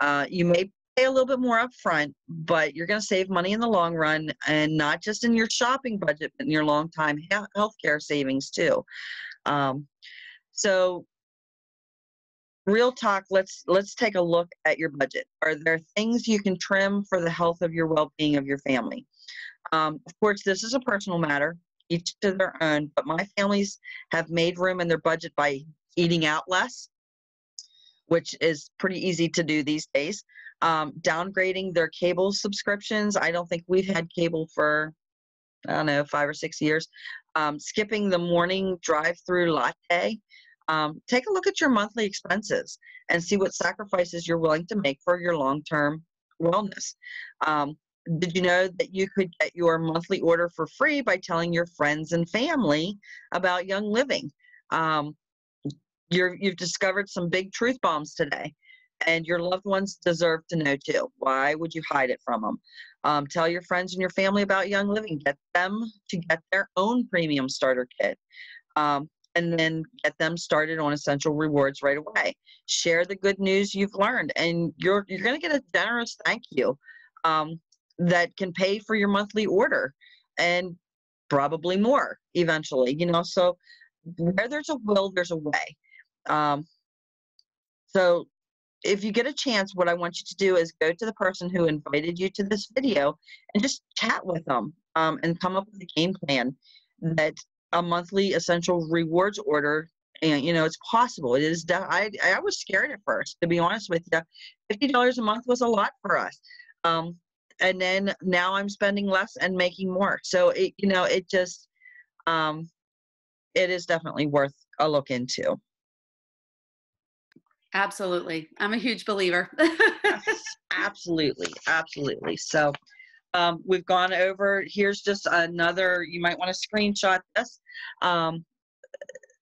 Uh, you may pay a little bit more upfront but you're going to save money in the long run and not just in your shopping budget but in your long time health care savings too. Um, so real talk let's let's take a look at your budget. Are there things you can trim for the health of your well-being of your family? Um, of course this is a personal matter each to their own but my families have made room in their budget by eating out less which is pretty easy to do these days. Um, downgrading their cable subscriptions i don't think we've had cable for i don't know five or six years. Um, skipping the morning drive-through latte um, take a look at your monthly expenses and see what sacrifices you're willing to make for your long term wellness. Um, did you know that you could get your monthly order for free by telling your friends and family about Young Living? Um, you have discovered some big truth bombs today, and your loved ones deserve to know too. Why would you hide it from them? Um, tell your friends and your family about Young Living. Get them to get their own premium starter kit. Um, and then get them started on essential rewards right away. Share the good news you've learned, and you're you're going to get a generous thank you um, that can pay for your monthly order, and probably more eventually. You know, so where there's a will, there's a way. Um, so if you get a chance, what I want you to do is go to the person who invited you to this video and just chat with them um, and come up with a game plan that a monthly essential rewards order and you know it's possible. It is i i was scared at first to be honest with you $50 a month was a lot for us um and then now i'm spending less and making more. So it you know it just um it is definitely worth a look into. Absolutely. I'm a huge believer. (laughs) Absolutely absolutely. So um, we've gone over, here's just another, you might want to screenshot this, um,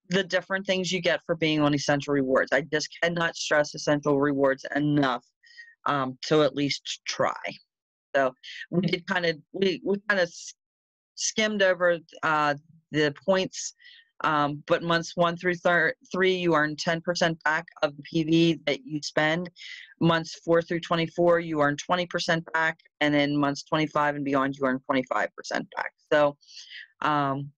the different things you get for being on Essential Rewards. I just cannot stress Essential Rewards enough um, to at least try. So we did kind of, we, we kind of skimmed over uh, the points um, but months one through thir- three, you earn 10% back of the PV that you spend. Months four through 24, you earn 20% back. And then months 25 and beyond, you earn 25% back. So, um,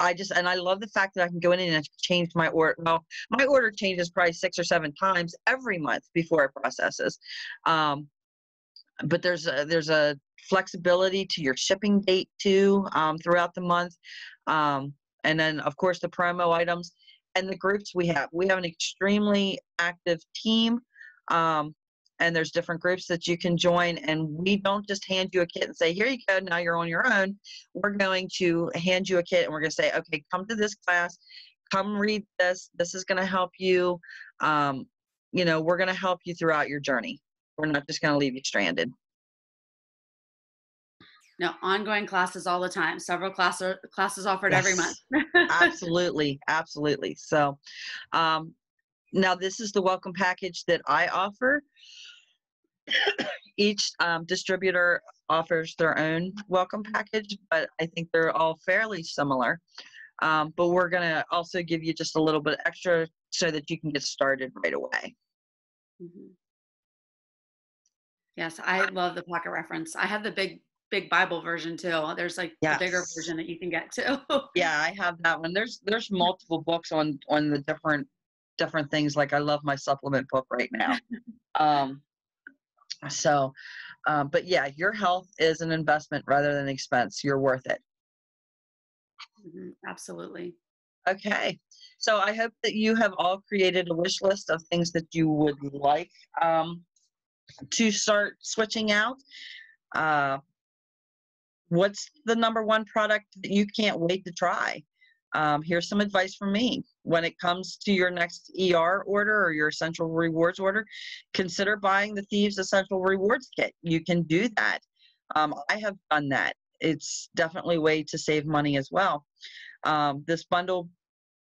I just and I love the fact that I can go in and change my order. Well, my order changes probably six or seven times every month before it processes. Um, but there's a, there's a flexibility to your shipping date too um, throughout the month. Um, and then, of course, the promo items and the groups we have. We have an extremely active team. Um, and there's different groups that you can join and we don't just hand you a kit and say here you go now you're on your own we're going to hand you a kit and we're going to say okay come to this class come read this this is going to help you um, you know we're going to help you throughout your journey we're not just going to leave you stranded no ongoing classes all the time several classes classes offered yes. every month (laughs) absolutely absolutely so um, now this is the welcome package that i offer (coughs) each um, distributor offers their own welcome package but i think they're all fairly similar um, but we're going to also give you just a little bit extra so that you can get started right away mm-hmm. Yes, I love the pocket reference. I have the big big Bible version too. There's like yes. the bigger version that you can get too. (laughs) yeah, I have that one. There's there's multiple books on on the different different things. Like I love my supplement book right now. (laughs) um, so, uh, but yeah, your health is an investment rather than expense. You're worth it. Mm-hmm, absolutely. Okay. So I hope that you have all created a wish list of things that you would like um, to start switching out. Uh, what's the number one product that you can't wait to try? Um, here's some advice from me. When it comes to your next ER order or your Essential Rewards order, consider buying the Thieves Essential Rewards Kit. You can do that. Um, I have done that. It's definitely a way to save money as well. Um, this bundle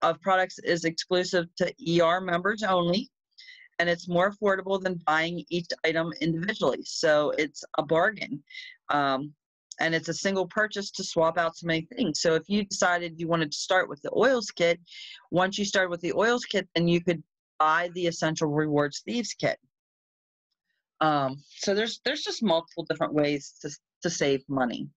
of products is exclusive to ER members only, and it's more affordable than buying each item individually. So it's a bargain. Um, and it's a single purchase to swap out so many things. So if you decided you wanted to start with the oils kit, once you start with the oils kit, then you could buy the Essential Rewards Thieves kit. Um, so there's there's just multiple different ways to to save money.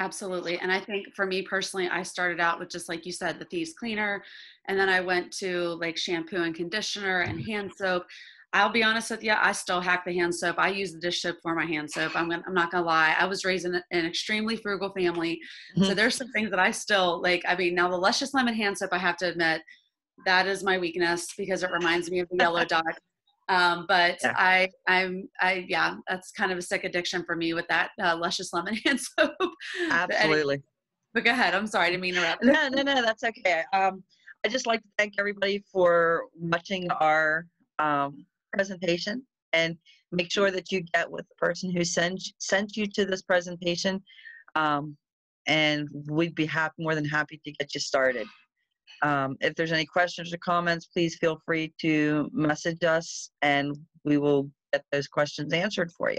Absolutely. And I think for me personally, I started out with just like you said, the Thieves Cleaner. And then I went to like shampoo and conditioner and mm-hmm. hand soap. I'll be honest with you, I still hack the hand soap. I use the dish soap for my hand soap. I'm, gonna, I'm not gonna lie. I was raised in an extremely frugal family. Mm-hmm. So there's some things that I still like. I mean, now the Luscious Lemon hand soap, I have to admit, that is my weakness because it reminds me of the yellow (laughs) dot. Um, but yeah. I, I'm, I, yeah, that's kind of a sick addiction for me with that uh, luscious lemon (laughs) hand soap. Absolutely. but, go ahead. I'm sorry to mean interrupt. no, no, no, that's okay. Um, I just like to thank everybody for watching our um, presentation and make sure that you get with the person who sends sent you to this presentation. Um, and we'd be happy, more than happy to get you started. Um, if there's any questions or comments, please feel free to message us and we will get those questions answered for you.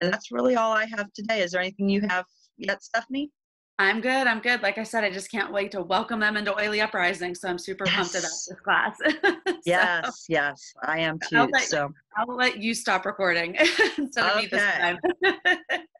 And that's really all I have today. Is there anything you have yet, Stephanie? I'm good. I'm good. Like I said, I just can't wait to welcome them into Oily Uprising. So I'm super yes. pumped about this class. (laughs) so, yes, yes, I am too. I'll let, so I'll let you stop recording (laughs) instead of me this time. (laughs)